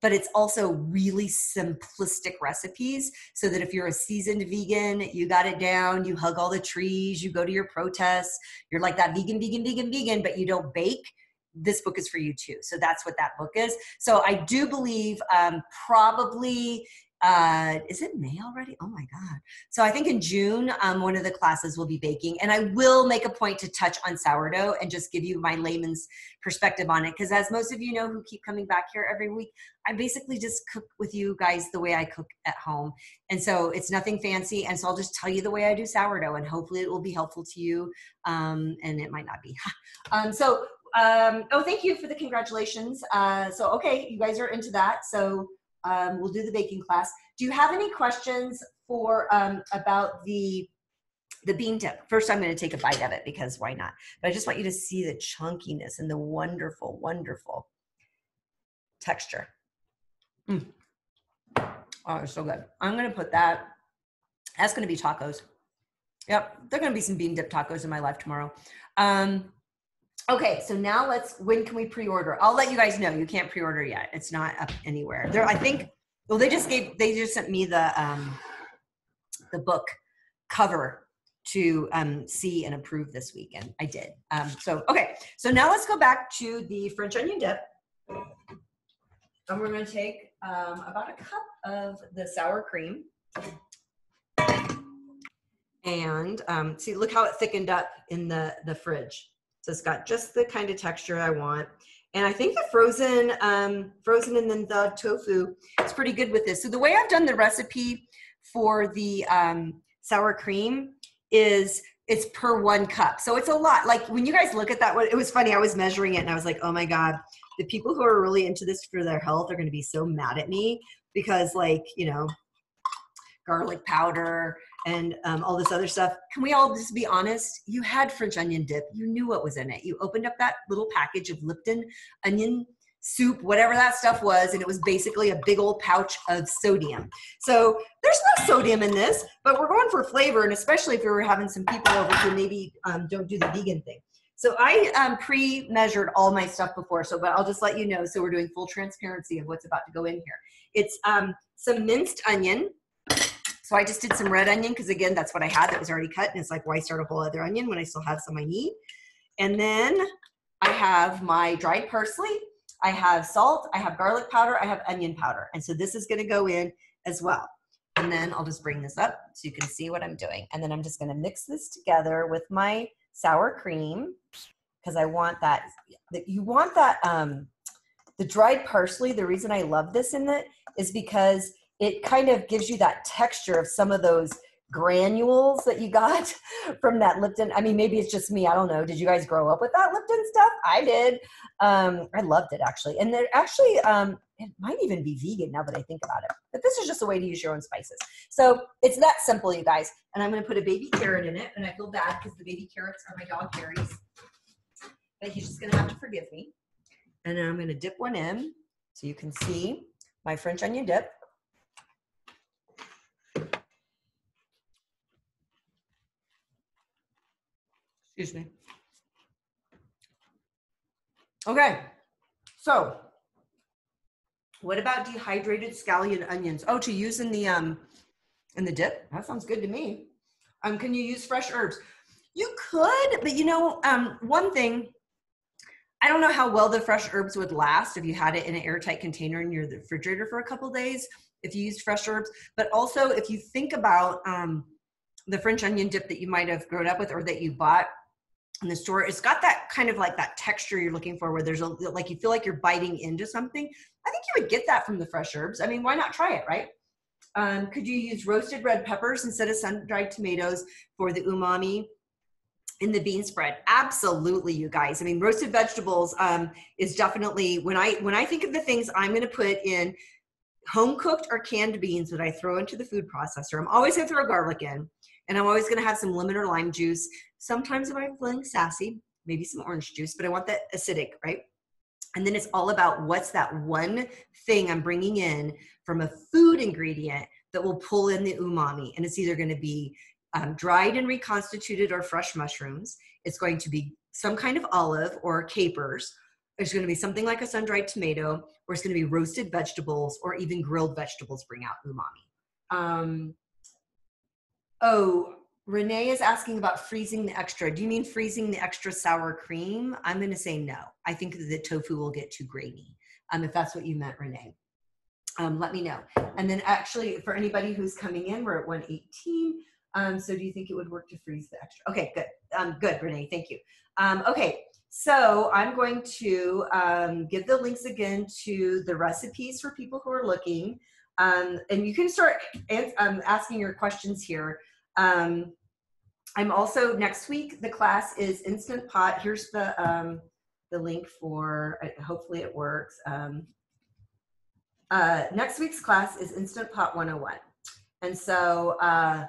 but it's also really simplistic recipes so that if you're a seasoned vegan, you got it down, you hug all the trees, you go to your protests, you're like that vegan, vegan, vegan, vegan, but you don't bake. This book is for you too. So that's what that book is. So I do believe um, probably uh, is it May already? Oh my God. So I think in June, um, one of the classes will be baking. And I will make a point to touch on sourdough and just give you my layman's perspective on it. Because as most of you know who keep coming back here every week, I basically just cook with you guys the way I cook at home. And so it's nothing fancy. And so I'll just tell you the way I do sourdough and hopefully it will be helpful to you. Um, and it might not be. um, so, um, oh, thank you for the congratulations. Uh, so, okay, you guys are into that. So um, we'll do the baking class. Do you have any questions for um, about the the bean dip? First, I'm going to take a bite of it because why not? But I just want you to see the chunkiness and the wonderful, wonderful texture. Mm. Oh, it's so good. I'm going to put that. That's going to be tacos. Yep, there are going to be some bean dip tacos in my life tomorrow. Um, Okay, so now let's. When can we pre-order? I'll let you guys know. You can't pre-order yet. It's not up anywhere. There, I think. Well, they just gave. They just sent me the um, the book cover to um, see and approve this weekend. I did. Um, so okay. So now let's go back to the French onion dip, and we're going to take um, about a cup of the sour cream. And um, see, look how it thickened up in the the fridge. So it's got just the kind of texture I want. And I think the frozen, um, frozen and then the tofu is pretty good with this. So the way I've done the recipe for the um, sour cream is it's per one cup. So it's a lot. Like when you guys look at that, what it was funny. I was measuring it and I was like, oh my God, the people who are really into this for their health are going to be so mad at me because like, you know, garlic powder and um, all this other stuff. Can we all just be honest? You had French onion dip. You knew what was in it. You opened up that little package of Lipton onion soup, whatever that stuff was, and it was basically a big old pouch of sodium. So there's no sodium in this, but we're going for flavor, and especially if we were having some people over who maybe um, don't do the vegan thing. So I um, pre-measured all my stuff before, so but I'll just let you know. So we're doing full transparency of what's about to go in here. It's um, some minced onion, so I just did some red onion because again, that's what I had that was already cut. And it's like, why start a whole other onion when I still have some I need? And then I have my dried parsley. I have salt, I have garlic powder, I have onion powder. And so this is gonna go in as well. And then I'll just bring this up so you can see what I'm doing. And then I'm just gonna mix this together with my sour cream because I want that, that you want that, um, the dried parsley, the reason I love this in it is because it kind of gives you that texture of some of those granules that you got from that Lipton. I mean, maybe it's just me. I don't know. Did you guys grow up with that Lipton stuff? I did. Um, I loved it actually. And there actually, um, it might even be vegan now that I think about it. But this is just a way to use your own spices. So it's that simple, you guys. And I'm going to put a baby carrot in it. And I feel bad because the baby carrots are my dog Harry's. But he's just going to have to forgive me. And then I'm going to dip one in so you can see my French onion dip. Excuse me. Okay, so what about dehydrated scallion onions? Oh, to use in the um in the dip? That sounds good to me. Um, can you use fresh herbs? You could, but you know, um, one thing, I don't know how well the fresh herbs would last if you had it in an airtight container in your refrigerator for a couple days, if you used fresh herbs. But also, if you think about um, the French onion dip that you might have grown up with or that you bought in the store, it's got that kind of like that texture you're looking for where there's a, like you feel like you're biting into something. I think you would get that from the fresh herbs. I mean, why not try it, right? Um, could you use roasted red peppers instead of sun-dried tomatoes for the umami in the bean spread? Absolutely, you guys. I mean, roasted vegetables um, is definitely when I when I think of the things I'm going to put in home cooked or canned beans that I throw into the food processor. I'm always going to throw garlic in, and I'm always going to have some lemon or lime juice. Sometimes if I'm feeling sassy, maybe some orange juice, but I want that acidic, right? And then it's all about what's that one thing I'm bringing in from a food ingredient that will pull in the umami. And it's either going to be um, dried and reconstituted or fresh mushrooms. It's going to be some kind of olive or capers. It's going to be something like a sun dried tomato, or it's going to be roasted vegetables or even grilled vegetables bring out umami. Um, oh, Renee is asking about freezing the extra. Do you mean freezing the extra sour cream? I'm going to say no. I think the tofu will get too grainy. Um, if that's what you meant, Renee. Um, let me know. And then actually, for anybody who's coming in, we're at 118. Um, so do you think it would work to freeze the extra? Okay, good. Um, good, Renee. Thank you. Um, okay, so I'm going to um, give the links again to the recipes for people who are looking. Um, and you can start um, asking your questions here. Um, I'm also next week. The class is Instant Pot. Here's the um, the link for. Uh, hopefully, it works. Um, uh, next week's class is Instant Pot 101, and so uh,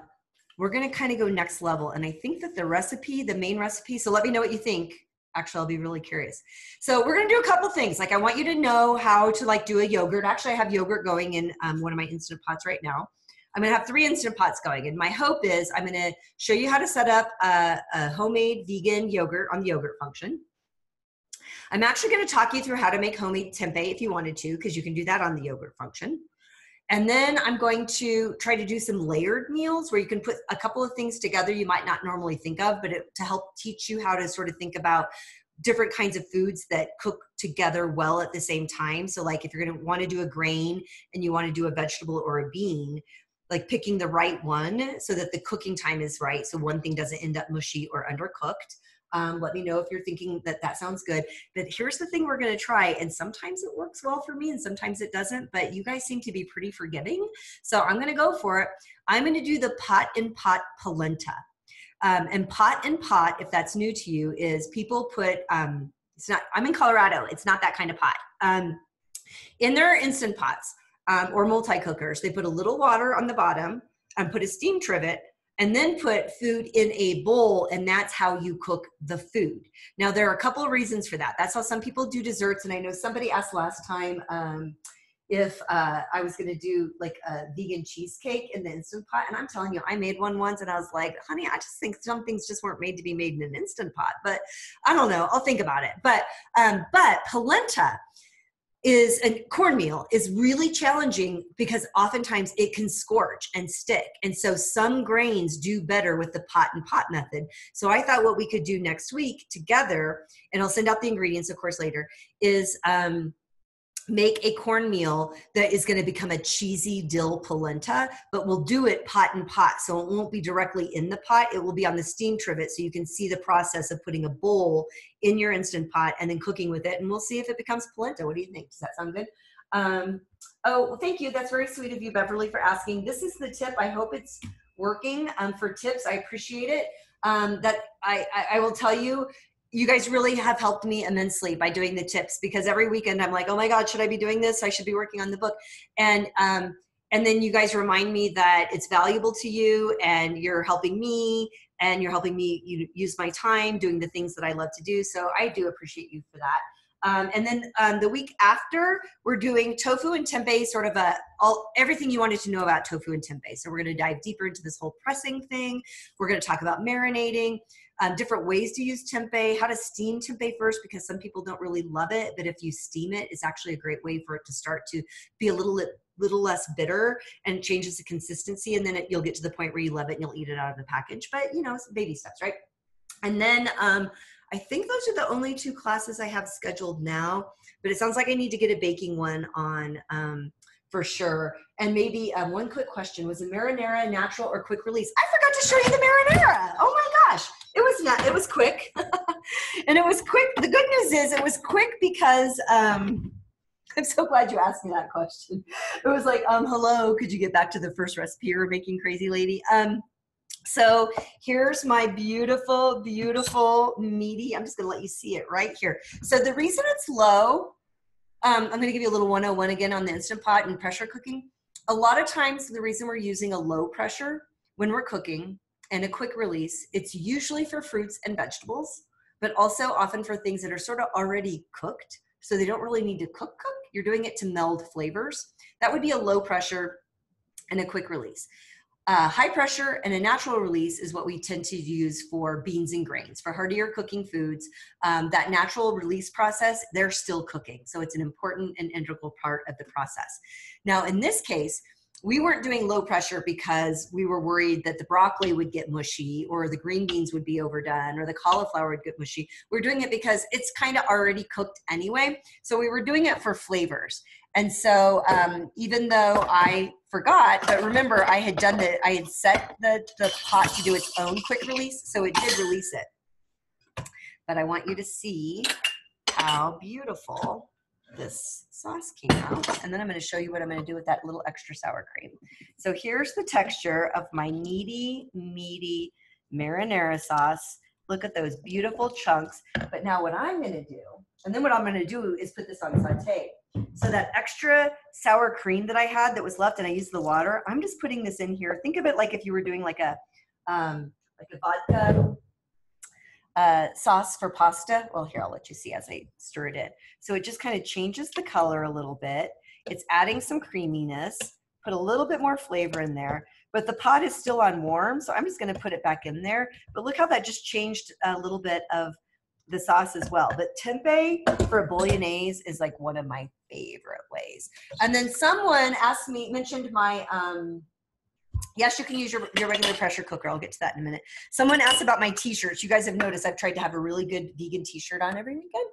we're going to kind of go next level. And I think that the recipe, the main recipe. So let me know what you think. Actually, I'll be really curious. So we're going to do a couple things. Like I want you to know how to like do a yogurt. Actually, I have yogurt going in um, one of my Instant Pots right now. I'm going to have three Instant Pots going. And my hope is I'm going to show you how to set up a, a homemade vegan yogurt on the yogurt function. I'm actually going to talk you through how to make homemade tempeh if you wanted to, because you can do that on the yogurt function. And then I'm going to try to do some layered meals where you can put a couple of things together you might not normally think of, but it, to help teach you how to sort of think about different kinds of foods that cook together well at the same time. So, like if you're going to want to do a grain and you want to do a vegetable or a bean, like picking the right one so that the cooking time is right so one thing doesn't end up mushy or undercooked um, let me know if you're thinking that that sounds good but here's the thing we're going to try and sometimes it works well for me and sometimes it doesn't but you guys seem to be pretty forgiving so i'm going to go for it i'm going to do the pot in pot polenta um, and pot in pot if that's new to you is people put um, it's not i'm in colorado it's not that kind of pot um, in their instant pots um, or multi cookers. They put a little water on the bottom and put a steam trivet and then put food in a bowl and that's how you cook the food. Now there are a couple of reasons for that. That's how some people do desserts and i know somebody asked last time um, if uh, i was going to do like a vegan cheesecake in the instant pot and i'm telling you i made one once and i was like honey i just think some things just weren't made to be made in an instant pot but i don't know i'll think about it. But um, but polenta is a cornmeal is really challenging because oftentimes it can scorch and stick. And so some grains do better with the pot and pot method. So i thought what we could do next week together and i'll send out the ingredients of course later is um, make a cornmeal that is going to become a cheesy dill polenta, but we'll do it pot and pot. So it won't be directly in the pot. It will be on the steam trivet. So you can see the process of putting a bowl in your instant pot and then cooking with it. And we'll see if it becomes polenta. What do you think? Does that sound good? Um, oh, well, thank you. That's very sweet of you, Beverly, for asking. This is the tip. I hope it's working um, for tips. I appreciate it. Um, that I, I, I will tell you, you guys really have helped me immensely by doing the tips because every weekend I'm like, oh my God, should I be doing this? I should be working on the book. And um, and then you guys remind me that it's valuable to you and you're helping me and you're helping me use my time doing the things that I love to do. So I do appreciate you for that. Um, and then um, the week after, we're doing tofu and tempeh, sort of a all everything you wanted to know about tofu and tempeh. So we're going to dive deeper into this whole pressing thing. We're going to talk about marinating, um, different ways to use tempeh, how to steam tempeh first, because some people don't really love it, but if you steam it, it's actually a great way for it to start to be a little little less bitter and changes the consistency, and then it, you'll get to the point where you love it and you'll eat it out of the package. But you know, it's baby steps, right? And then um, I think those are the only two classes I have scheduled now, but it sounds like I need to get a baking one on um, for sure. And maybe um, one quick question was the marinara natural or quick release? I to show you the marinara. Oh my gosh, it was not, it was quick. and it was quick. The good news is it was quick because um, I'm so glad you asked me that question. It was like, um, hello, could you get back to the first recipe you're making, crazy lady? Um, so here's my beautiful, beautiful meaty. I'm just gonna let you see it right here. So the reason it's low, um, I'm gonna give you a little 101 again on the Instant Pot and pressure cooking. A lot of times the reason we're using a low pressure when we're cooking and a quick release, it's usually for fruits and vegetables, but also often for things that are sort of already cooked. So they don't really need to cook cook. You're doing it to meld flavors. That would be a low pressure and a quick release. Uh, high pressure and a natural release is what we tend to use for beans and grains. For heartier cooking foods, um, that natural release process, they're still cooking. So it's an important and integral part of the process. Now, in this case, we weren't doing low pressure because we were worried that the broccoli would get mushy or the green beans would be overdone or the cauliflower would get mushy. We're doing it because it's kind of already cooked anyway. So we were doing it for flavors. And so um, even though I forgot, but remember I had done the, I had set the, the pot to do its own quick release. So it did release it. But I want you to see how beautiful this sauce came out. And then I'm going to show you what I'm going to do with that little extra sour cream. So here's the texture of my meaty, meaty marinara sauce. Look at those beautiful chunks. But now what I'm going to do, and then what I'm going to do is put this on saute. So that extra sour cream that I had that was left and I used the water, I'm just putting this in here. Think of it like if you were doing like a, um, like a vodka uh, sauce for pasta. Well, here, I'll let you see as I stir it in. So it just kind of changes the color a little bit. It's adding some creaminess, put a little bit more flavor in there, but the pot is still on warm. So I'm just gonna put it back in there. But look how that just changed a little bit of the sauce as well. But tempeh for bolognese is like one of my favorite ways. And then someone asked me, mentioned my, um, Yes, you can use your, your regular pressure cooker. I'll get to that in a minute. Someone asked about my t-shirts. You guys have noticed I've tried to have a really good vegan t-shirt on every weekend.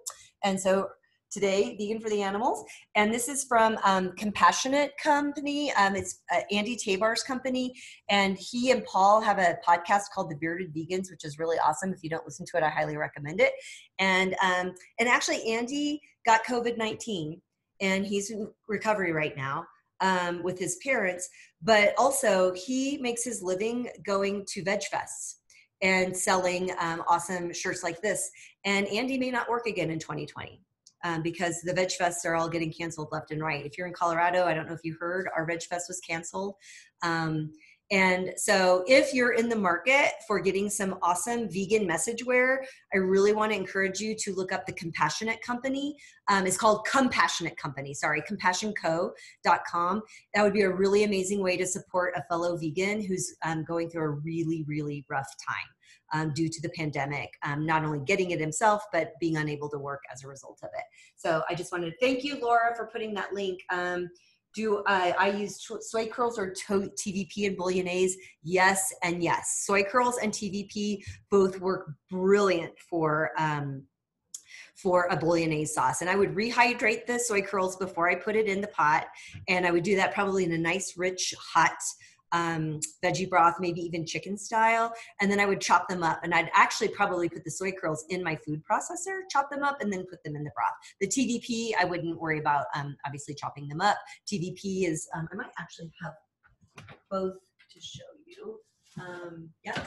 And so today, Vegan for the Animals. And this is from um, Compassionate Company. Um, it's uh, Andy Tabar's company. And he and Paul have a podcast called The Bearded Vegans, which is really awesome. If you don't listen to it, I highly recommend it. And, um, and actually, Andy got COVID-19 and he's in recovery right now um, with his parents, but also he makes his living going to veg fests and selling um, awesome shirts like this. And Andy may not work again in 2020. Um, because the Veg Fests are all getting canceled left and right. If you're in Colorado, I don't know if you heard, our Veg Fest was canceled. Um, and so, if you're in the market for getting some awesome vegan message wear, I really want to encourage you to look up the Compassionate Company. Um, it's called Compassionate Company, sorry, compassionco.com. That would be a really amazing way to support a fellow vegan who's um, going through a really, really rough time. Um, due to the pandemic, um, not only getting it himself, but being unable to work as a result of it. So I just wanted to thank you, Laura, for putting that link. Do uh, I use soy curls or TVP and bolognese? Yes and yes. Soy curls and TVP both work brilliant for um, for a bolognese sauce. And I would rehydrate the soy curls before I put it in the pot, and I would do that probably in a nice, rich, hot um, veggie broth, maybe even chicken style. And then I would chop them up. And I'd actually probably put the soy curls in my food processor, chop them up, and then put them in the broth. The TVP, I wouldn't worry about um, obviously chopping them up. TVP is, um, I might actually have both to show you. Um, yeah.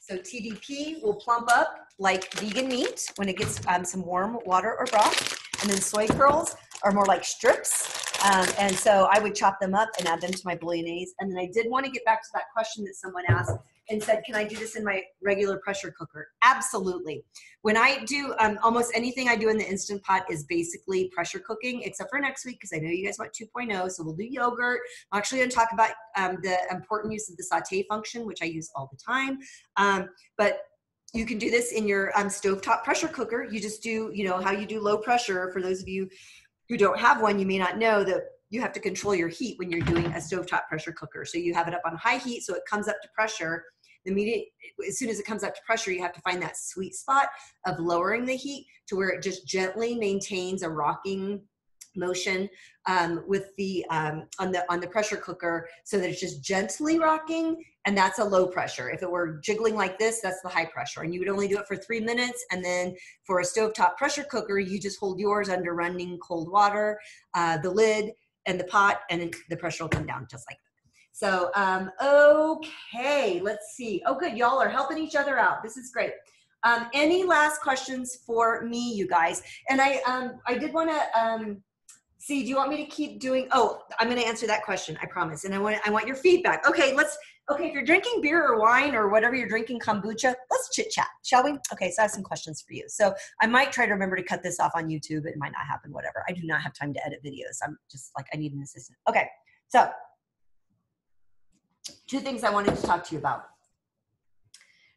So TVP will plump up like vegan meat when it gets um, some warm water or broth. And then soy curls are more like strips. Um, and so I would chop them up and add them to my bolognese. And then I did want to get back to that question that someone asked and said, Can I do this in my regular pressure cooker? Absolutely. When I do um, almost anything I do in the Instant Pot is basically pressure cooking, except for next week, because I know you guys want 2.0. So we'll do yogurt. I'm actually going to talk about um, the important use of the saute function, which I use all the time. Um, but you can do this in your um, stovetop pressure cooker. You just do, you know, how you do low pressure. For those of you who don't have one, you may not know that you have to control your heat when you're doing a stovetop pressure cooker. So you have it up on high heat so it comes up to pressure the immediate as soon as it comes up to pressure you have to find that sweet spot of lowering the heat to where it just gently maintains a rocking motion um, with the um, on the on the pressure cooker so that it's just gently rocking and that's a low pressure if it were jiggling like this that's the high pressure and you would only do it for three minutes and then for a stovetop pressure cooker you just hold yours under running cold water uh, the lid and the pot and the pressure will come down just like that so, um, okay, let's see. Oh, good. Y'all are helping each other out. This is great. Um, any last questions for me, you guys? And I, um, I did want to um, see. Do you want me to keep doing? Oh, I'm going to answer that question. I promise. And I want, I want your feedback. Okay, let's. Okay, if you're drinking beer or wine or whatever you're drinking, kombucha, let's chit chat, shall we? Okay, so I have some questions for you. So I might try to remember to cut this off on YouTube. It might not happen. Whatever. I do not have time to edit videos. I'm just like I need an assistant. Okay, so two things I wanted to talk to you about.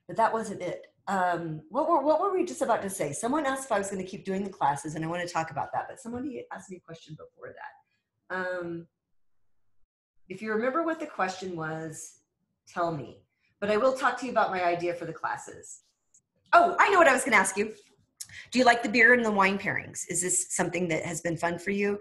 But that wasn't it. Um, what were what were we just about to say? Someone asked if I was going to keep doing the classes, and I want to talk about that. But somebody asked me a question before that. Um, if you remember what the question was, tell me. But I will talk to you about my idea for the classes. Oh, I know what I was going to ask you. Do you like the beer and the wine pairings? Is this something that has been fun for you?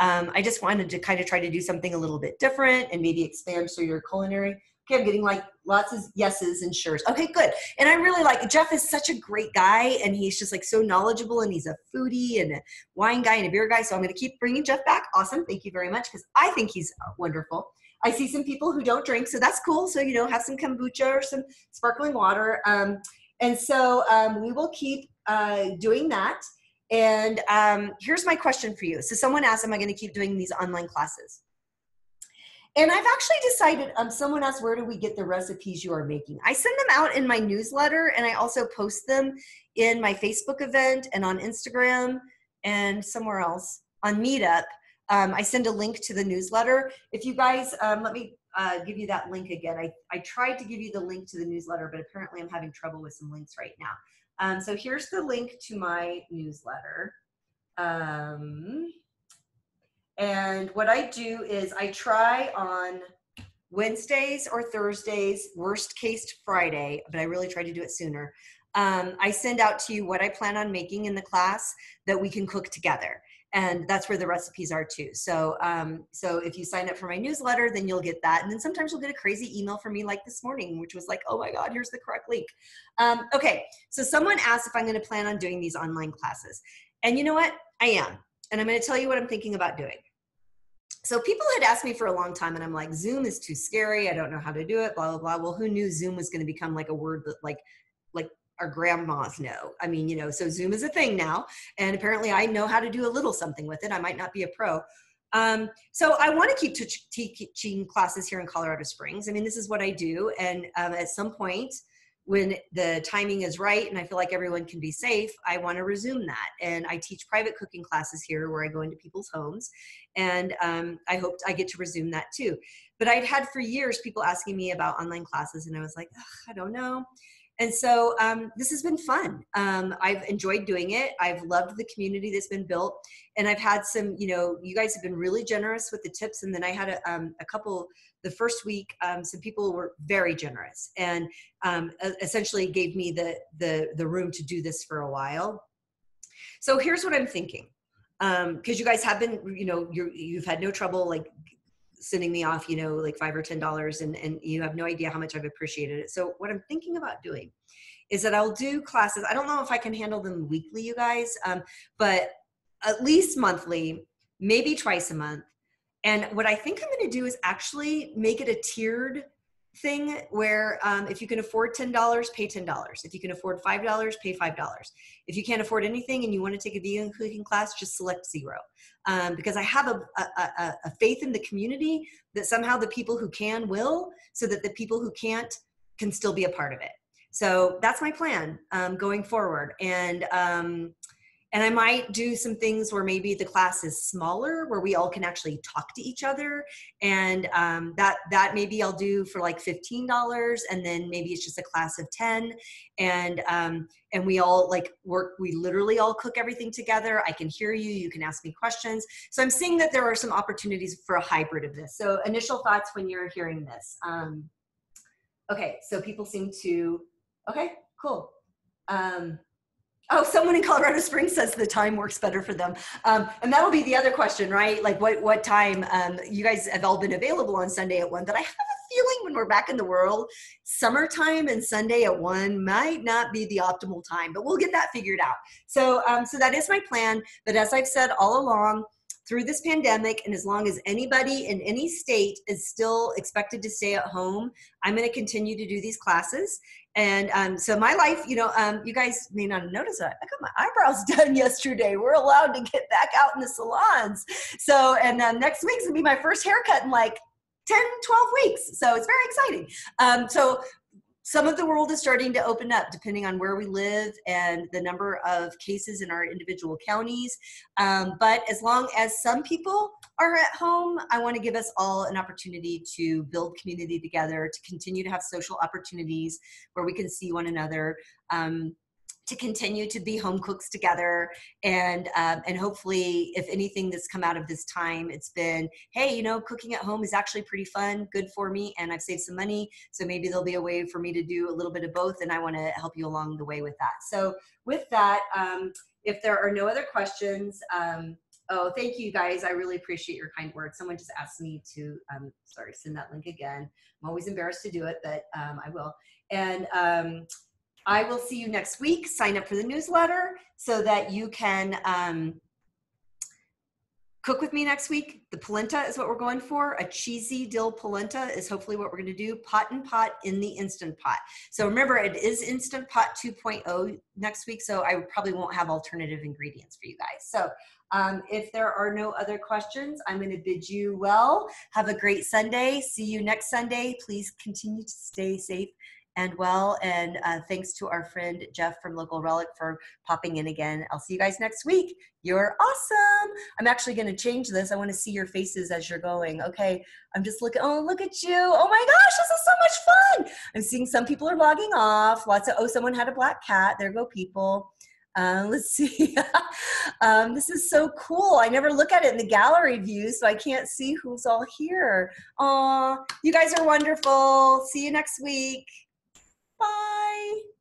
Um, I just wanted to kind of try to do something a little bit different and maybe expand so your culinary. Okay, I'm getting like lots of yeses and sure's. Okay, good. And I really like Jeff is such a great guy and he's just like so knowledgeable and he's a foodie and a wine guy and a beer guy. So I'm going to keep bringing Jeff back. Awesome. Thank you very much because I think he's wonderful. I see some people who don't drink, so that's cool. So, you know, have some kombucha or some sparkling water. Um, and so um, we will keep uh, doing that. And um, here's my question for you. So someone asked, am I going to keep doing these online classes? And I've actually decided, um, someone asked, where do we get the recipes you are making? I send them out in my newsletter and I also post them in my Facebook event and on Instagram and somewhere else on Meetup. Um, I send a link to the newsletter. If you guys, um, let me uh, give you that link again. I, I tried to give you the link to the newsletter, but apparently I'm having trouble with some links right now. Um, so here's the link to my newsletter. Um, and what I do is I try on Wednesdays or Thursdays, worst case Friday, but I really try to do it sooner. Um, I send out to you what I plan on making in the class that we can cook together and that's where the recipes are too. So, um, so if you sign up for my newsletter, then you'll get that. And then sometimes you'll get a crazy email from me like this morning, which was like, oh my God, here's the correct link. Um, okay, so someone asked if I'm going to plan on doing these online classes. And you know what? I am. And I'm going to tell you what I'm thinking about doing. So people had asked me for a long time, and I'm like, Zoom is too scary. I don't know how to do it. Blah blah blah. Well, who knew Zoom was going to become like a word that like like our grandmas know. I mean, you know, so Zoom is a thing now, and apparently I know how to do a little something with it. I might not be a pro. Um, so I want to keep teaching classes here in Colorado Springs. I mean, this is what I do, and um, at some point, when the timing is right and I feel like everyone can be safe, I want to resume that. And I teach private cooking classes here where I go into people's homes. And um, I hope I get to resume that too. But I've had for years people asking me about online classes, and I was like, I don't know. And so um, this has been fun. Um, I've enjoyed doing it. I've loved the community that's been built. And I've had some, you know, you guys have been really generous with the tips. And then I had a, um, a couple, the first week, um, some people were very generous and um, essentially gave me the, the, the room to do this for a while. So here's what I'm thinking. Because um, you guys have been, you know, you you've had no trouble like sending me off, you know, like five or ten dollars, and and you have no idea how much I've appreciated it. So what I'm thinking about doing is that I'll do classes. I don't know if I can handle them weekly, you guys, um, but at least monthly, maybe twice a month. And what I think I'm going to do is actually make it a tiered thing where um, if you can afford $10 pay $10 if you can afford $5 pay $5 if you can't afford anything and you want to take a vegan cooking class just select zero. Um, because i have a, a, a, faith in the community that somehow the people who can will so that the people who can't can still be a part of it. So that's my plan um, going forward. And um, and i might do some things where maybe the class is smaller where we all can actually talk to each other. And um, that that maybe i'll do for like $15 and then maybe it's just a class of 10 and um, and we all like work we literally all cook everything together. I can hear you you can ask me questions. So i'm seeing that there are some opportunities for a hybrid of this. So initial thoughts when you're hearing this. Um, okay so people seem to okay cool. Um, Oh, someone in Colorado Springs says the time works better for them, um, and that'll be the other question, right? Like, what what time? Um, you guys have all been available on Sunday at one, but I have a feeling when we're back in the world, summertime and Sunday at one might not be the optimal time, but we'll get that figured out. So, um, so that is my plan. But as I've said all along, through this pandemic, and as long as anybody in any state is still expected to stay at home, I'm going to continue to do these classes. And um, so my life, you know, um, you guys may not have noticed that I got my eyebrows done yesterday. We're allowed to get back out in the salons. So, and um, next week's gonna be my first haircut in like 10, 12 weeks. So it's very exciting. Um, so some of the world is starting to open up depending on where we live and the number of cases in our individual counties. Um, but as long as some people are at home, I want to give us all an opportunity to build community together, to continue to have social opportunities where we can see one another. Um, to continue to be home cooks together and um, and hopefully if anything that's come out of this time it's been hey you know cooking at home is actually pretty fun good for me and i've saved some money so maybe there'll be a way for me to do a little bit of both and i want to help you along the way with that so with that um, if there are no other questions um, oh thank you guys i really appreciate your kind words someone just asked me to um, sorry send that link again i'm always embarrassed to do it but um, i will and um, I will see you next week. Sign up for the newsletter so that you can um, cook with me next week. The polenta is what we're going for. A cheesy dill polenta is hopefully what we're going to do. Pot and pot in the Instant Pot. So remember, it is Instant Pot 2.0 next week, so I probably won't have alternative ingredients for you guys. So um, if there are no other questions, I'm going to bid you well. Have a great Sunday. See you next Sunday. Please continue to stay safe and well. And uh, thanks to our friend Jeff from Local Relic for popping in again. I'll see you guys next week. You're awesome. I'm actually going to change this. I want to see your faces as you're going. Okay. I'm just looking. Oh, look at you. Oh my gosh, this is so much fun. I'm seeing some people are logging off. Lots of, oh, someone had a black cat. There go people. Uh, let's see. um, this is so cool. I never look at it in the gallery view, so I can't see who's all here. Aw, you guys are wonderful. See you next week. Bye.